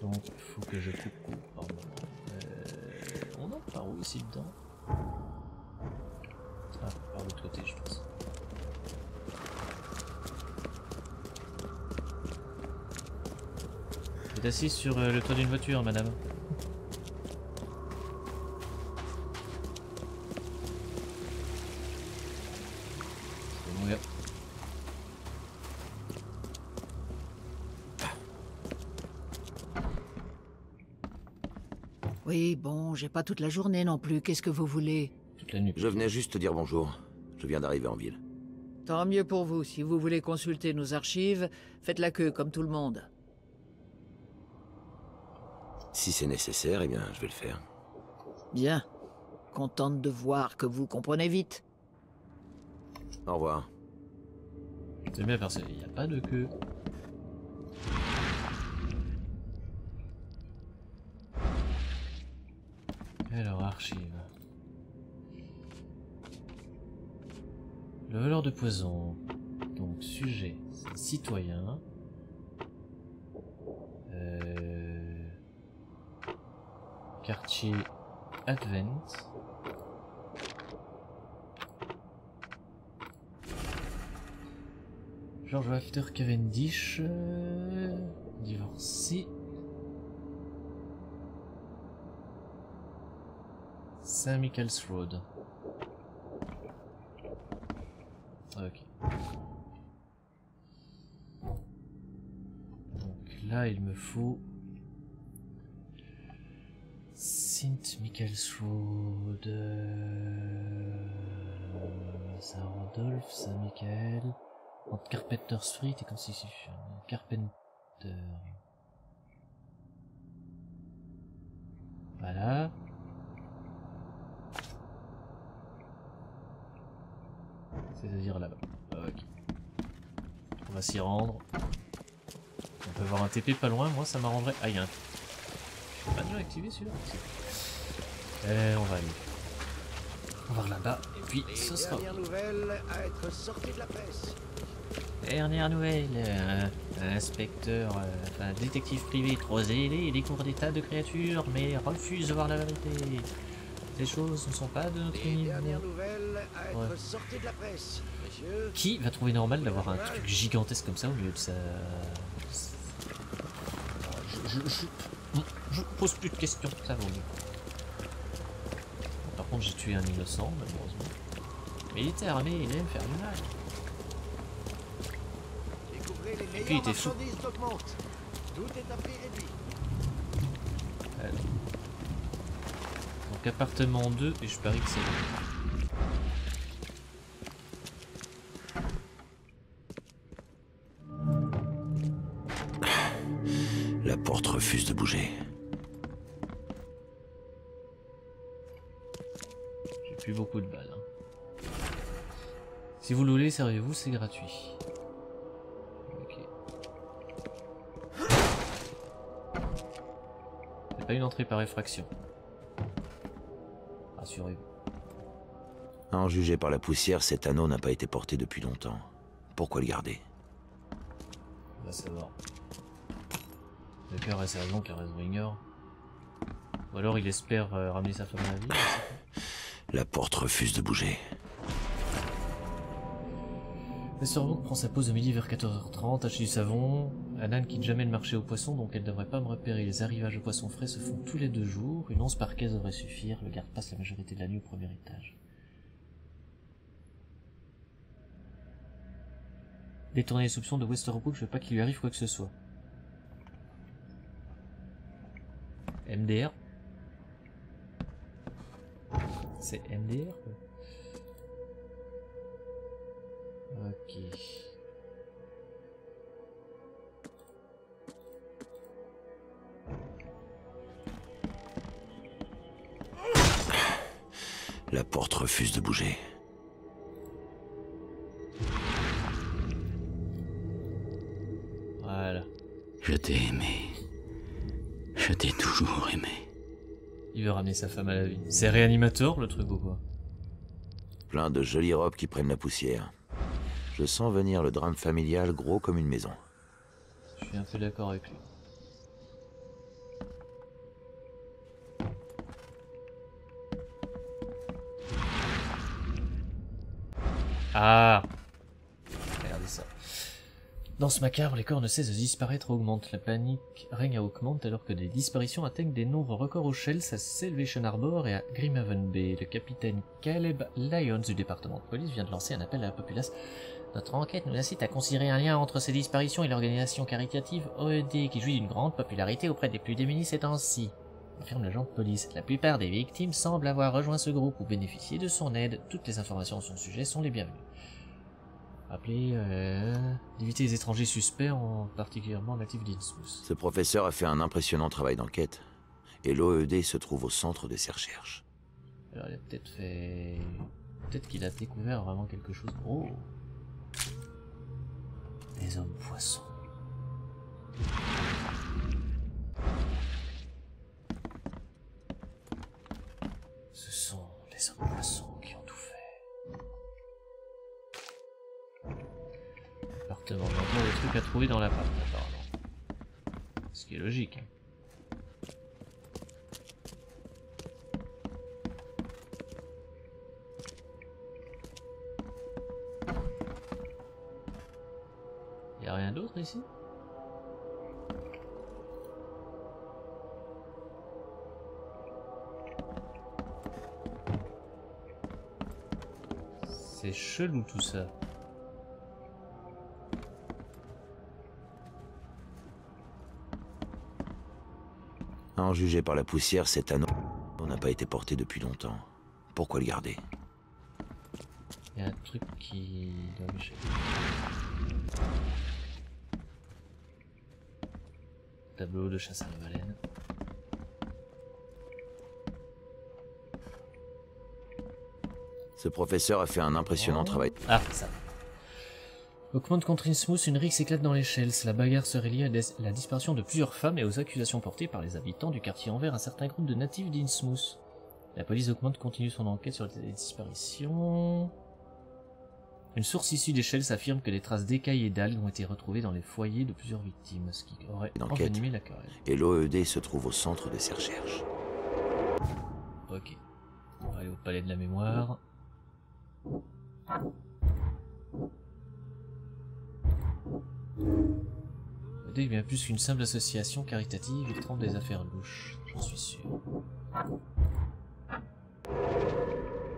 donc il faut que je coupe moment. Euh, on entre par où ici dedans? Ah, par l'autre côté je pense. Vous êtes assis sur euh, le toit d'une voiture, madame? J'ai pas toute la journée non plus. Qu'est-ce que vous voulez? Toute la nuit. Je venais juste te dire bonjour. Je viens d'arriver en ville. Tant mieux pour vous. Si vous voulez consulter nos archives, faites la queue comme tout le monde. Si c'est nécessaire, eh bien, je vais le faire. Bien. Contente de voir que vous comprenez vite. Au revoir. C'est bien parce qu'il n'y a pas de queue. Archive. Le voleur de poison. Donc, sujet, citoyen. Euh... Quartier Advent. George Walter Cavendish, euh, divorcé. Saint Michael's Road. Ok. Donc là, il me faut Saint Michael's Road. euh, Saint-Rodolphe, Saint-Michael. Entre Carpenter Street et Constitution. Carpenter. Voilà. C'est-à-dire là-bas. Ok. On va s'y rendre. On peut voir un TP pas loin, moi ça m'arrangerait. Ah, il y a un. Je pas déjà activer celui-là Eh, on va aller. On va voir là-bas, et puis ce sera. nouvelles à être sorties de la presse. Dernière nouvelle, euh, inspecteur, euh, enfin détective privé trop zélé découvre des tas de créatures mais refuse de voir la vérité. Ces choses ne sont pas de notre Les niveau. Ouais. sorties de la presse. Messieurs, Qui va trouver normal d'avoir un truc gigantesque comme ça au milieu de sa... Je, je, je, je pose plus de questions, ça vaut mieux. Par contre j'ai tué un innocent malheureusement. Mais il était armé, il allait me faire du mal. découvrez les puis, il était fou. Tout est à prix réduit. Donc appartement 2 et je parie que c'est là. La porte refuse de bouger. J'ai plus beaucoup de balles. hein. Si vous le voulez, servez-vous, c'est gratuit. Une entrée par effraction. À en juger par la poussière, cet anneau n'a pas été porté depuis longtemps. Pourquoi le garder? On va savoir. Le cœur a raisons que la raison ignore. Ou alors il espère euh, ramener sa femme à la vie. La porte refuse de bouger. Mr. Book prend sa pause de midi vers 14h30, achète du savon. Anna ne quitte jamais le marché aux poissons, donc elle devrait pas me repérer. Les arrivages aux poissons frais se font tous les deux jours. Une once par caisse devrait suffire. Le garde passe la majorité de la nuit au premier étage. Détourner les soupçons de Westerbrook, je veux pas qu'il lui arrive quoi que ce soit. MDR C'est MDR. Ok. La porte refuse de bouger. Voilà. Je t'ai aimé. Je t'ai toujours aimé. Il veut ramener sa femme à la vie. C'est réanimateur le truc ou quoi Plein de jolies robes qui prennent la poussière. Je sens venir le drame familial gros comme une maison. Je suis un peu d'accord avec lui. Dans ce macabre, les corps ne cessent de disparaître et augmentent. La panique règne à augmente alors que des disparitions atteignent des nombres records aux Shells, à Salvation Arbor et à Grimhaven Bay. Le capitaine Caleb Lyons du département de police vient de lancer un appel à la populace notre enquête nous incite à considérer un lien entre ces disparitions et l'organisation caritative OED qui jouit d'une grande popularité auprès des plus démunis ces temps-ci. Affirme l'agent de police. La plupart des victimes semblent avoir rejoint ce groupe ou bénéficié de son aide. Toutes les informations à son sujet sont les bienvenues. Rappelez euh, d'éviter les étrangers suspects, en particulièrement natifs d'Innsmouth. Ce professeur a fait un impressionnant travail d'enquête. Et l'OED se trouve au centre de ses recherches. Alors il a peut-être fait... Peut-être qu'il a découvert vraiment quelque chose. Oh Des hommes poissons. Ce sont les hommes poissons Appartement, j'ai encore des trucs à trouver dans l'appart apparemment. Ce qui est logique. hein. Y a rien d'autre ici? C'est chelou tout ça. En juger par la poussière, cet anneau n'a pas été porté depuis longtemps. Pourquoi le garder? Il y a un truc qui doit m'échapper. Tableau de chasse à la baleine. Ce professeur a fait un impressionnant Oh. travail. Ah, ça. Augmente contre Innsmouth, une rixe éclate dans les Shells. La bagarre serait liée à la disparition de plusieurs femmes et aux accusations portées par les habitants du quartier envers un certain groupe de natifs d'Innsmouth. La police augmente continue son enquête sur les disparitions. Une source issue des Shells affirme que des traces d'écailles et d'algues ont été retrouvées dans les foyers de plusieurs victimes, ce qui aurait envenimé la querelle. Et l'OED se trouve au centre de ses recherches. Ok. On va aller au palais de la mémoire. Bien plus qu'une simple association caritative, il trempe des affaires louches, j'en suis sûr.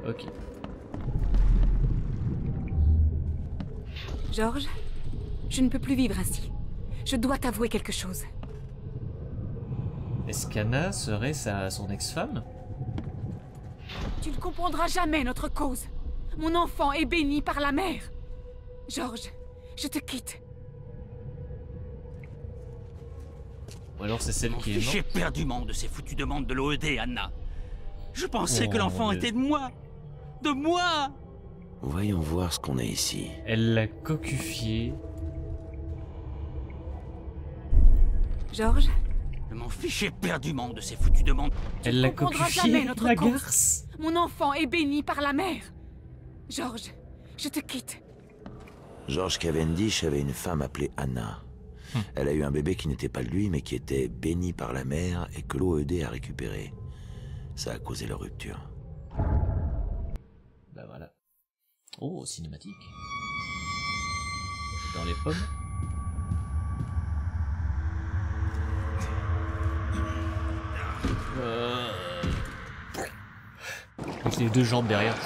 Ok. Georges, je ne peux plus vivre ainsi. Je dois t'avouer quelque chose. Est-ce qu'Anna serait sa, son ex-femme? Tu ne comprendras jamais notre cause. Mon enfant est béni par la mer. Georges, je te quitte. Ou alors c'est celle qui est J'ai perdument de ces foutues demandes de l'OED, Anna. Je pensais que Oh, l'enfant était de moi. De moi Voyons voir ce qu'on a ici. Elle l'a cocufié. Georges Je m'en fiche éperdument de ces foutues demandes. Elle l'a cocufié, jamais notre la garce. Mon enfant est béni par la mère. Georges, je te quitte. George Cavendish avait une femme appelée Anna. Elle a eu un bébé qui n'était pas de lui, mais qui était béni par la mère et que l'OED a récupéré. Ça a causé leur rupture. Bah voilà. Oh, cinématique. Dans les pommes. Euh... Avec les deux jambes derrière.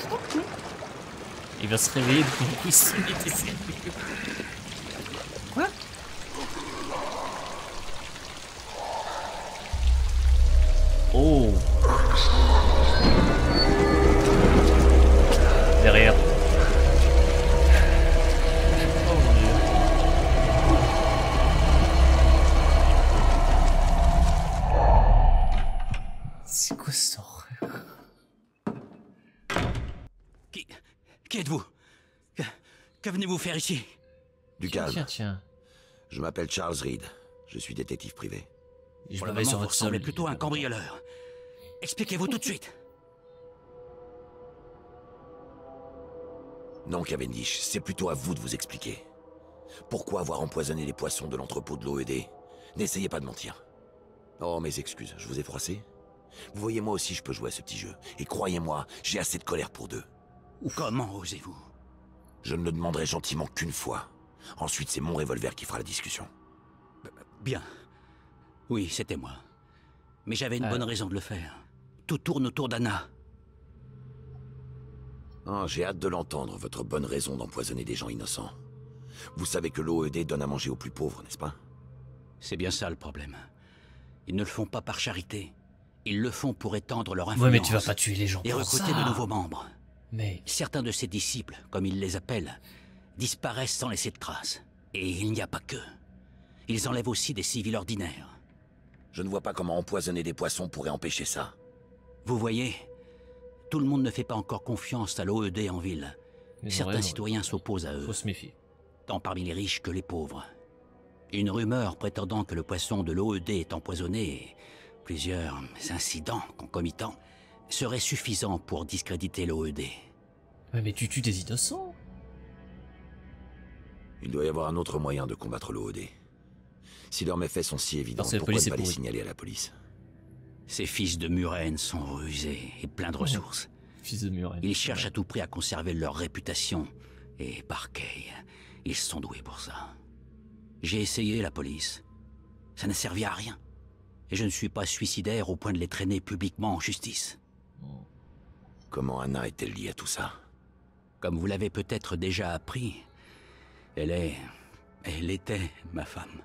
Il va se réveiller depuis il se Derrière. C'est quoi cette horreur? Qui, qui êtes-vous? Que, que venez-vous faire ici? Du calme. Tiens, tiens. Je m'appelle Charles Reed. Je suis détective privé. Je Pour me le moment, sur vous votre ressemblez sol. plutôt à un cambrioleur. Expliquez-vous tout de suite. Non, Cavendish, c'est plutôt à vous de vous expliquer. Pourquoi avoir empoisonné les poissons de l'entrepôt de l'OED N'essayez pas de mentir. Oh, mes excuses, je vous ai froissé Vous voyez, moi aussi, je peux jouer à ce petit jeu. Et croyez-moi, j'ai assez de colère pour deux. Comment osez-vous? Je ne le demanderai gentiment qu'une fois. Ensuite, c'est mon revolver qui fera la discussion. Bien. Oui, c'était moi. Mais j'avais une Ah. bonne raison de le faire. Tout tourne autour d'Anna. Oh, j'ai hâte de l'entendre, votre bonne raison d'empoisonner des gens innocents. Vous savez que l'OED donne à manger aux plus pauvres, n'est-ce pas? C'est bien ça le problème. Ils ne le font pas par charité. Ils le font pour étendre leur influence. Ouais, mais tu vas pas tuer les gens Et pour recruter ça. de nouveaux membres. Mec. Certains de ses disciples, comme ils les appellent, disparaissent sans laisser de traces. Et il n'y a pas que. Ils enlèvent aussi des civils ordinaires. Je ne vois pas comment empoisonner des poissons pourrait empêcher ça. Vous voyez, tout le monde ne fait pas encore confiance à l'OED en ville. Certains citoyens s'opposent à eux, Faut se méfier. tant parmi les riches que les pauvres. Une rumeur prétendant que le poisson de l'OED est empoisonné et plusieurs incidents concomitants seraient suffisants pour discréditer l'OED. Mais tu tues des innocents. Il doit y avoir un autre moyen de combattre l'OED. Si leurs méfaits sont si évidents, pourquoi ne pas les signaler à la police? Ces fils de Muren sont rusés et pleins de ressources. Fils de mur. Ils cherchent à tout prix à conserver leur réputation. Et Parquet, ils sont doués pour ça. J'ai essayé la police. Ça n'a servi à rien. Et je ne suis pas suicidaire au point de les traîner publiquement en justice. Comment Anna est-elle liée à tout ça? Comme vous l'avez peut-être déjà appris, elle est... Elle était ma femme.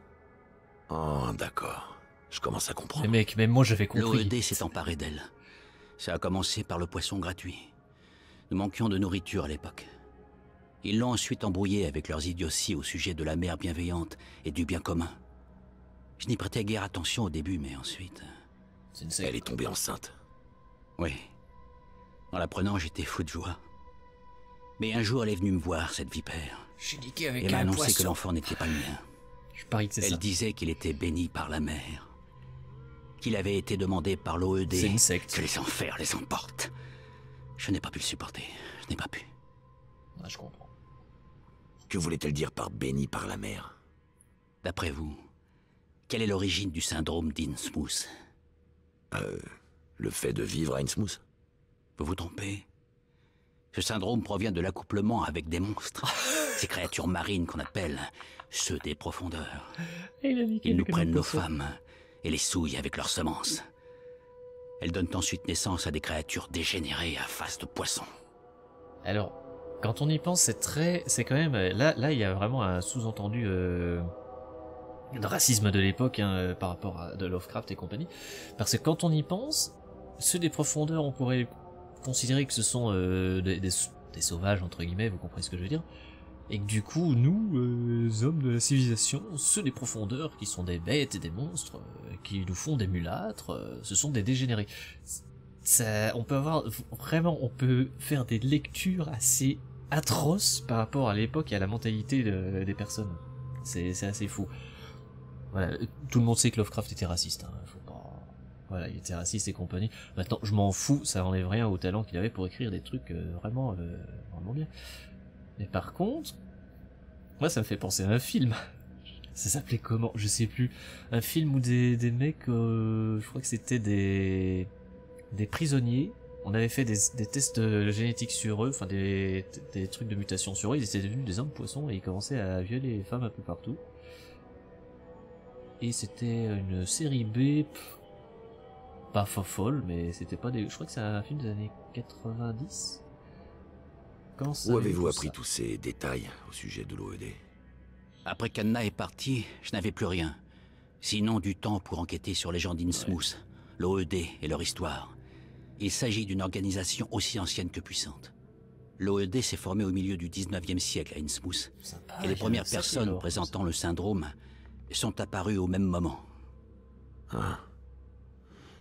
Oh, d'accord. Je commence à comprendre. Mais mec, même moi j'avais compris. L'OED s'est emparé d'elle. Ça a commencé par le poisson gratuit. Nous manquions de nourriture à l'époque. Ils l'ont ensuite embrouillé avec leurs idioties au sujet de la mère bienveillante et du bien commun. Je n'y prêtais guère attention au début, mais ensuite... C'est une secte. Elle est tombée enceinte. Oui. En l'apprenant, j'étais fou de joie. Mais un jour, elle est venue me voir, cette vipère, J'ai niqué avec et m'a annoncé poisson. que l'enfant n'était pas le mien. Je parie que c'est Elle ça. disait qu'il était béni par la mère. Qu'il avait été demandé par l'OED C'est une secte. que les enfers les emportent. Je n'ai pas pu le supporter. Je n'ai pas pu. Ah, je comprends. Que voulait-elle dire par béni par la mer? D'après vous, quelle est l'origine du syndrome d'Innsmouth? Euh, Le fait de vivre à Innsmouth? Vous vous trompez Ce syndrome provient de l'accouplement avec des monstres. Ces créatures marines qu'on appelle ceux des profondeurs. Il a niqué Ils nous prennent nos femmes et les souillent avec leurs semences. Elles donnent ensuite naissance à des créatures dégénérées à face de poisson. Alors, quand on y pense, c'est très, c'est quand même là, là, il y a vraiment un sous-entendu euh, de racisme de l'époque hein, euh, par rapport à de Lovecraft et compagnie, parce que quand on y pense, ceux des profondeurs, on pourrait considérer que ce sont euh, des, des, des sauvages entre guillemets, vous comprenez ce que je veux dire, et que du coup, nous, euh, hommes de la civilisation, ceux des profondeurs, qui sont des bêtes et des monstres, euh, qui nous font des mulâtres, euh, ce sont des dégénérés. Ça, on peut avoir vraiment, on peut faire des lectures assez atroce par rapport à l'époque et à la mentalité de- des personnes. C'est c'est assez fou. Voilà, tout le monde sait que Lovecraft était raciste. Hein. Faut pas... Voilà, il était raciste et compagnie. Maintenant, je m'en fous, ça enlève rien au talent qu'il avait pour écrire des trucs euh, vraiment, euh, vraiment bien. Mais par contre, moi, ça me fait penser à un film. Ça s'appelait comment? Je sais plus. Un film où des, des mecs, euh, je crois que c'était des des prisonniers. On avait fait des, tests génétiques sur eux, enfin des, des trucs de mutation sur eux. Ils étaient devenus des hommes poissons et ils commençaient à violer les femmes un peu partout. Et c'était une série B, pas fo- folle, mais c'était pas des. Je crois que c'est un film des années 90. Où avez-vous appris tous ces détails au sujet de l'OED Après qu'Anna est partie, je n'avais plus rien. Sinon du temps pour enquêter sur les gens d'Innsmouth, l'OED et leur histoire. Il s'agit d'une organisation aussi ancienne que puissante. L'OED s'est formé au milieu du 19e siècle à Innsmouth, et les premières personnes présentant le syndrome sont apparues au même moment. Ah.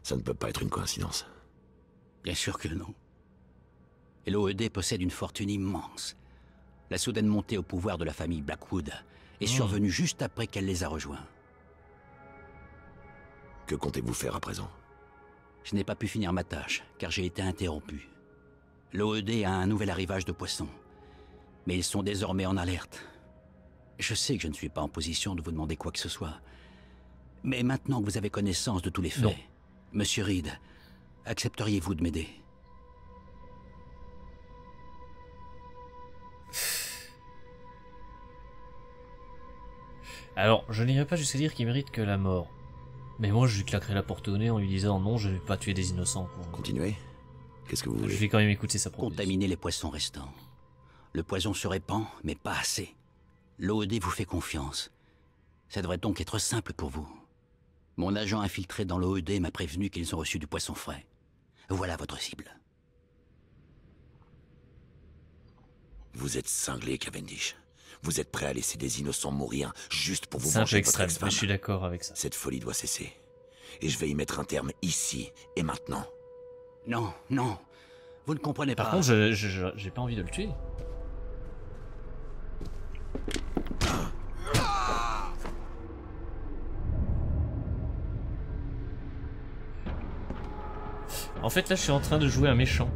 Ça ne peut pas être une coïncidence. Bien sûr que non. Et l'OED possède une fortune immense. La soudaine montée au pouvoir de la famille Blackwood est Hmm. survenue juste après qu'elle les a rejoints. Que comptez-vous faire à présent? Je n'ai pas pu finir ma tâche, car j'ai été interrompu. L'OED a un nouvel arrivage de poissons. Mais ils sont désormais en alerte. Je sais que je ne suis pas en position de vous demander quoi que ce soit. Mais maintenant que vous avez connaissance de tous les faits, Non. Monsieur Reed, accepteriez-vous de m'aider? Alors, je n'irai pas jusqu'à dire qu'il mérite que la mort. Mais moi, je lui claquerai la porte au nez en lui disant non, je ne vais pas tuer des innocents. Pour... Continuez. Qu'est-ce que vous Je voulez vais quand même écouter sa proposition. Contaminer les poissons restants. Le poison se répand, mais pas assez. L'OED vous fait confiance. Ça devrait donc être simple pour vous. Mon agent infiltré dans l'OED m'a prévenu qu'ils ont reçu du poisson frais. Voilà votre cible. Vous êtes cinglé, Cavendish. Vous êtes prêt à laisser des innocents mourir juste pour vous C'est un peu venger de votre extrême, je suis d'accord avec ça. Cette folie doit cesser. Et je vais y mettre un terme ici et maintenant. Non, non. Vous ne comprenez Par pas. contre, je- je- je- j'ai pas envie de le tuer. En fait, là, je suis en train de jouer un méchant.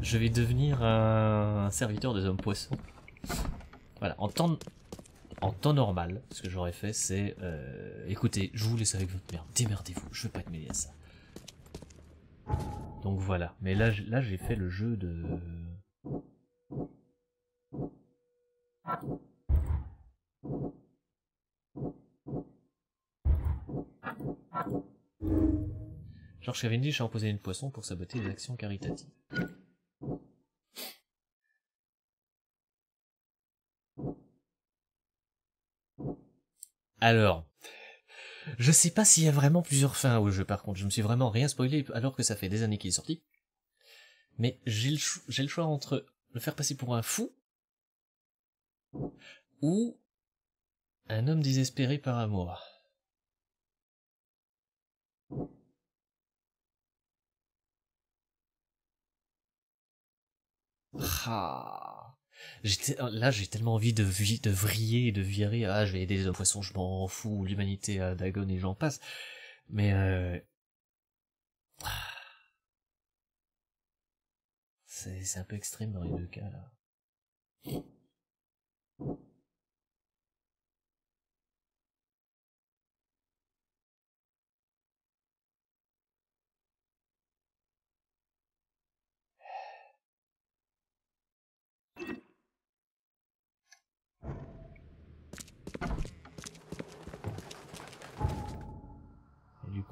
Je vais devenir un, un serviteur des hommes poissons. Voilà, en temps, normal, ce que j'aurais fait, c'est... euh, écoutez, je vous laisse avec votre merde. Démerdez-vous, je veux pas être mêlé à ça. Donc voilà. Mais là, j'ai fait le jeu de... George Cavendish a emposé une poisson pour saboter les actions caritatives. Alors, je sais pas s'il y a vraiment plusieurs fins au jeu par contre, je me suis vraiment rien spoilé alors que ça fait des années qu'il est sorti. Mais j'ai le, choix entre le faire passer pour un fou ou un homme désespéré par amour. Ah. J'étais, là, j'ai tellement envie de, vriller et de virer. Ah, je vais aider les poissons, je m'en fous, l'humanité à Dagon et j'en passe. Mais, euh... C'est un peu extrême dans les deux cas, là.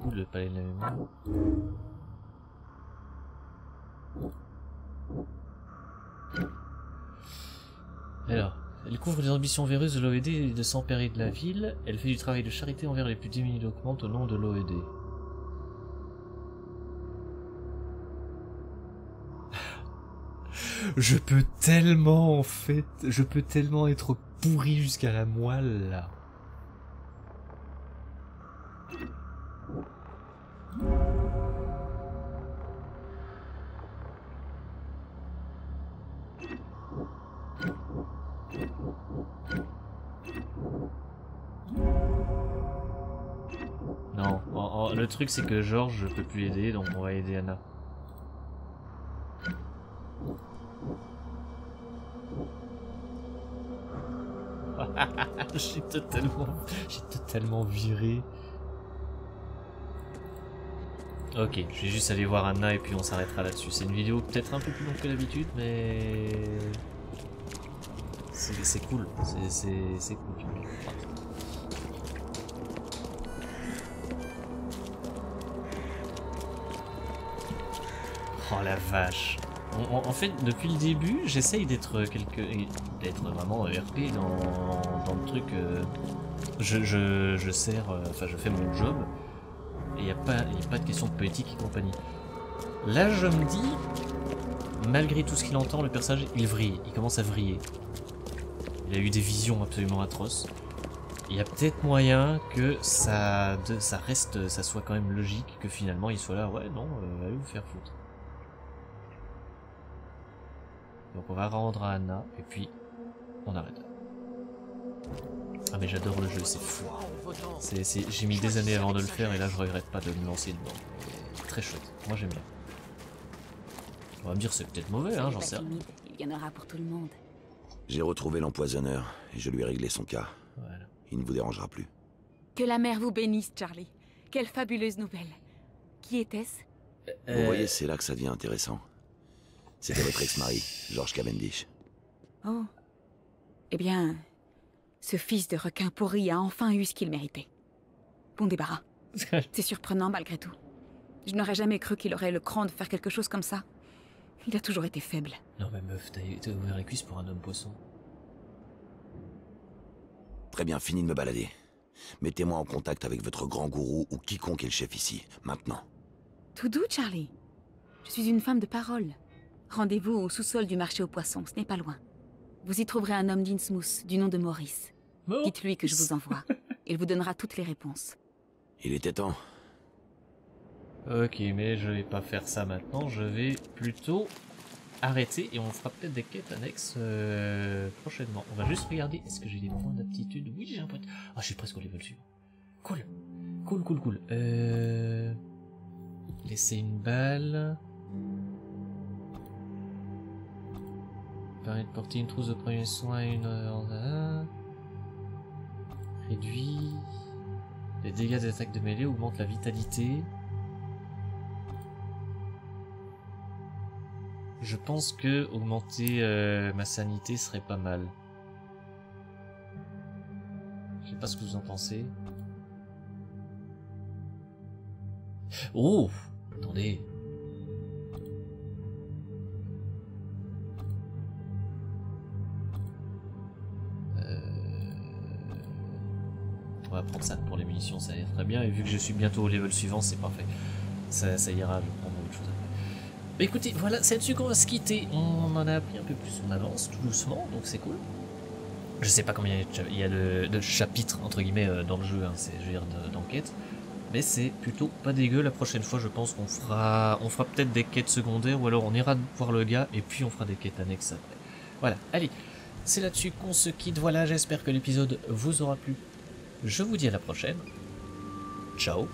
Le palais de la mémoire. Alors, elle couvre les ambitions véreuses de l'OED et de s'emparer de la ville. Elle fait du travail de charité envers les plus démunis d'augmente au nom de l'OED. Je peux tellement, en fait, je peux tellement être pourri jusqu'à la moelle, là. Le truc c'est que Georges je peux plus aider donc on va aider Anna. j'ai totalement, j'ai totalement viré. Ok, je vais juste aller voir Anna et puis on s'arrêtera là-dessus. C'est une vidéo peut-être un peu plus longue que d'habitude, mais c'est cool. C'est cool. Oh la vache. En, fait, depuis le début, j'essaye d'être quelque, d'être vraiment RP dans, dans le truc. euh, je, je, je sers, euh, enfin, je fais mon job. Et il n'y a, pas- a pas de question de politique et compagnie. Là, je me dis, malgré tout ce qu'il entend, le personnage, il vrille. Il commence à vriller. Il a eu des visions absolument atroces. Il y a peut-être moyen que ça, de- ça reste, ça soit quand même logique, que finalement il soit là, ouais, non, euh, allez vous faire foutre. On va rendre à Anna, et puis on arrête. Ah mais j'adore le jeu, c'est fou. C'est, c'est- J'ai mis des années avant de le faire, et là je regrette pas de me lancer dedans. Très chouette, moi j'aime bien. On va me dire c'est peut-être mauvais, hein, j'en sais rien. il y en aura pour tout le monde. J'ai retrouvé l'empoisonneur et je lui ai réglé son cas. Voilà. Il ne vous dérangera plus. Que la mère vous bénisse, Charlie. Quelle fabuleuse nouvelle. Qui était-ce? Vous voyez, c'est là que ça devient intéressant. C'était votre ex-mari, George Cavendish. Oh. Eh bien, ce fils de requin pourri a enfin eu ce qu'il méritait. Bon débarras. C'est surprenant malgré tout. Je n'aurais jamais cru qu'il aurait le cran de faire quelque chose comme ça. Il a toujours été faible. Non mais meuf, t'as ouvert les cuisses pour un homme poisson. Très bien, fini de me balader. Mettez-moi en contact avec votre grand gourou ou quiconque est le chef ici, maintenant. Tout doux, Charlie. Je suis une femme de parole. Rendez-vous au sous-sol du marché aux poissons, ce n'est pas loin. Vous y trouverez un homme d'Innsmouth, du nom de Maurice. Dites-lui que je vous envoie. Il vous donnera toutes les réponses. Il était temps. Ok, mais je vais pas faire ça maintenant, je vais plutôt arrêter et on fera peut-être des quêtes annexes euh, prochainement. On va juste regarder, est-ce que j'ai des points d'aptitude? Oui, j'ai un point. Ah, je suis presque au level suivant. Cool, cool, cool, cool. Euh... Laisser une balle. Permet de porter une trousse de premier soin et une... euh, Réduit... Les dégâts des attaques de mêlée augmentent la vitalité. Je pense que augmenter euh, ma sanité serait pas mal. Je sais pas ce que vous en pensez. Oh Attendez. Prendre ça pour les munitions, ça ira très bien. Et vu que je suis bientôt au level suivant, c'est parfait. Ça, ira, je prendre autre chose après. Bah écoutez, voilà, c'est là-dessus qu'on va se quitter. On en a appris un peu plus, on avance tout doucement, donc c'est cool. Je sais pas combien il y a de chapitres, entre guillemets, euh, dans le jeu, hein, c'est, je veux dire, de- d'enquête. Mais c'est plutôt pas dégueu. La prochaine fois, je pense qu'on fera, on fera peut-être des quêtes secondaires, ou alors on ira voir le gars, et puis on fera des quêtes annexes après. Voilà, allez, c'est là-dessus qu'on se quitte. Voilà, j'espère que l'épisode vous aura plu. Je vous dis à la prochaine. Ciao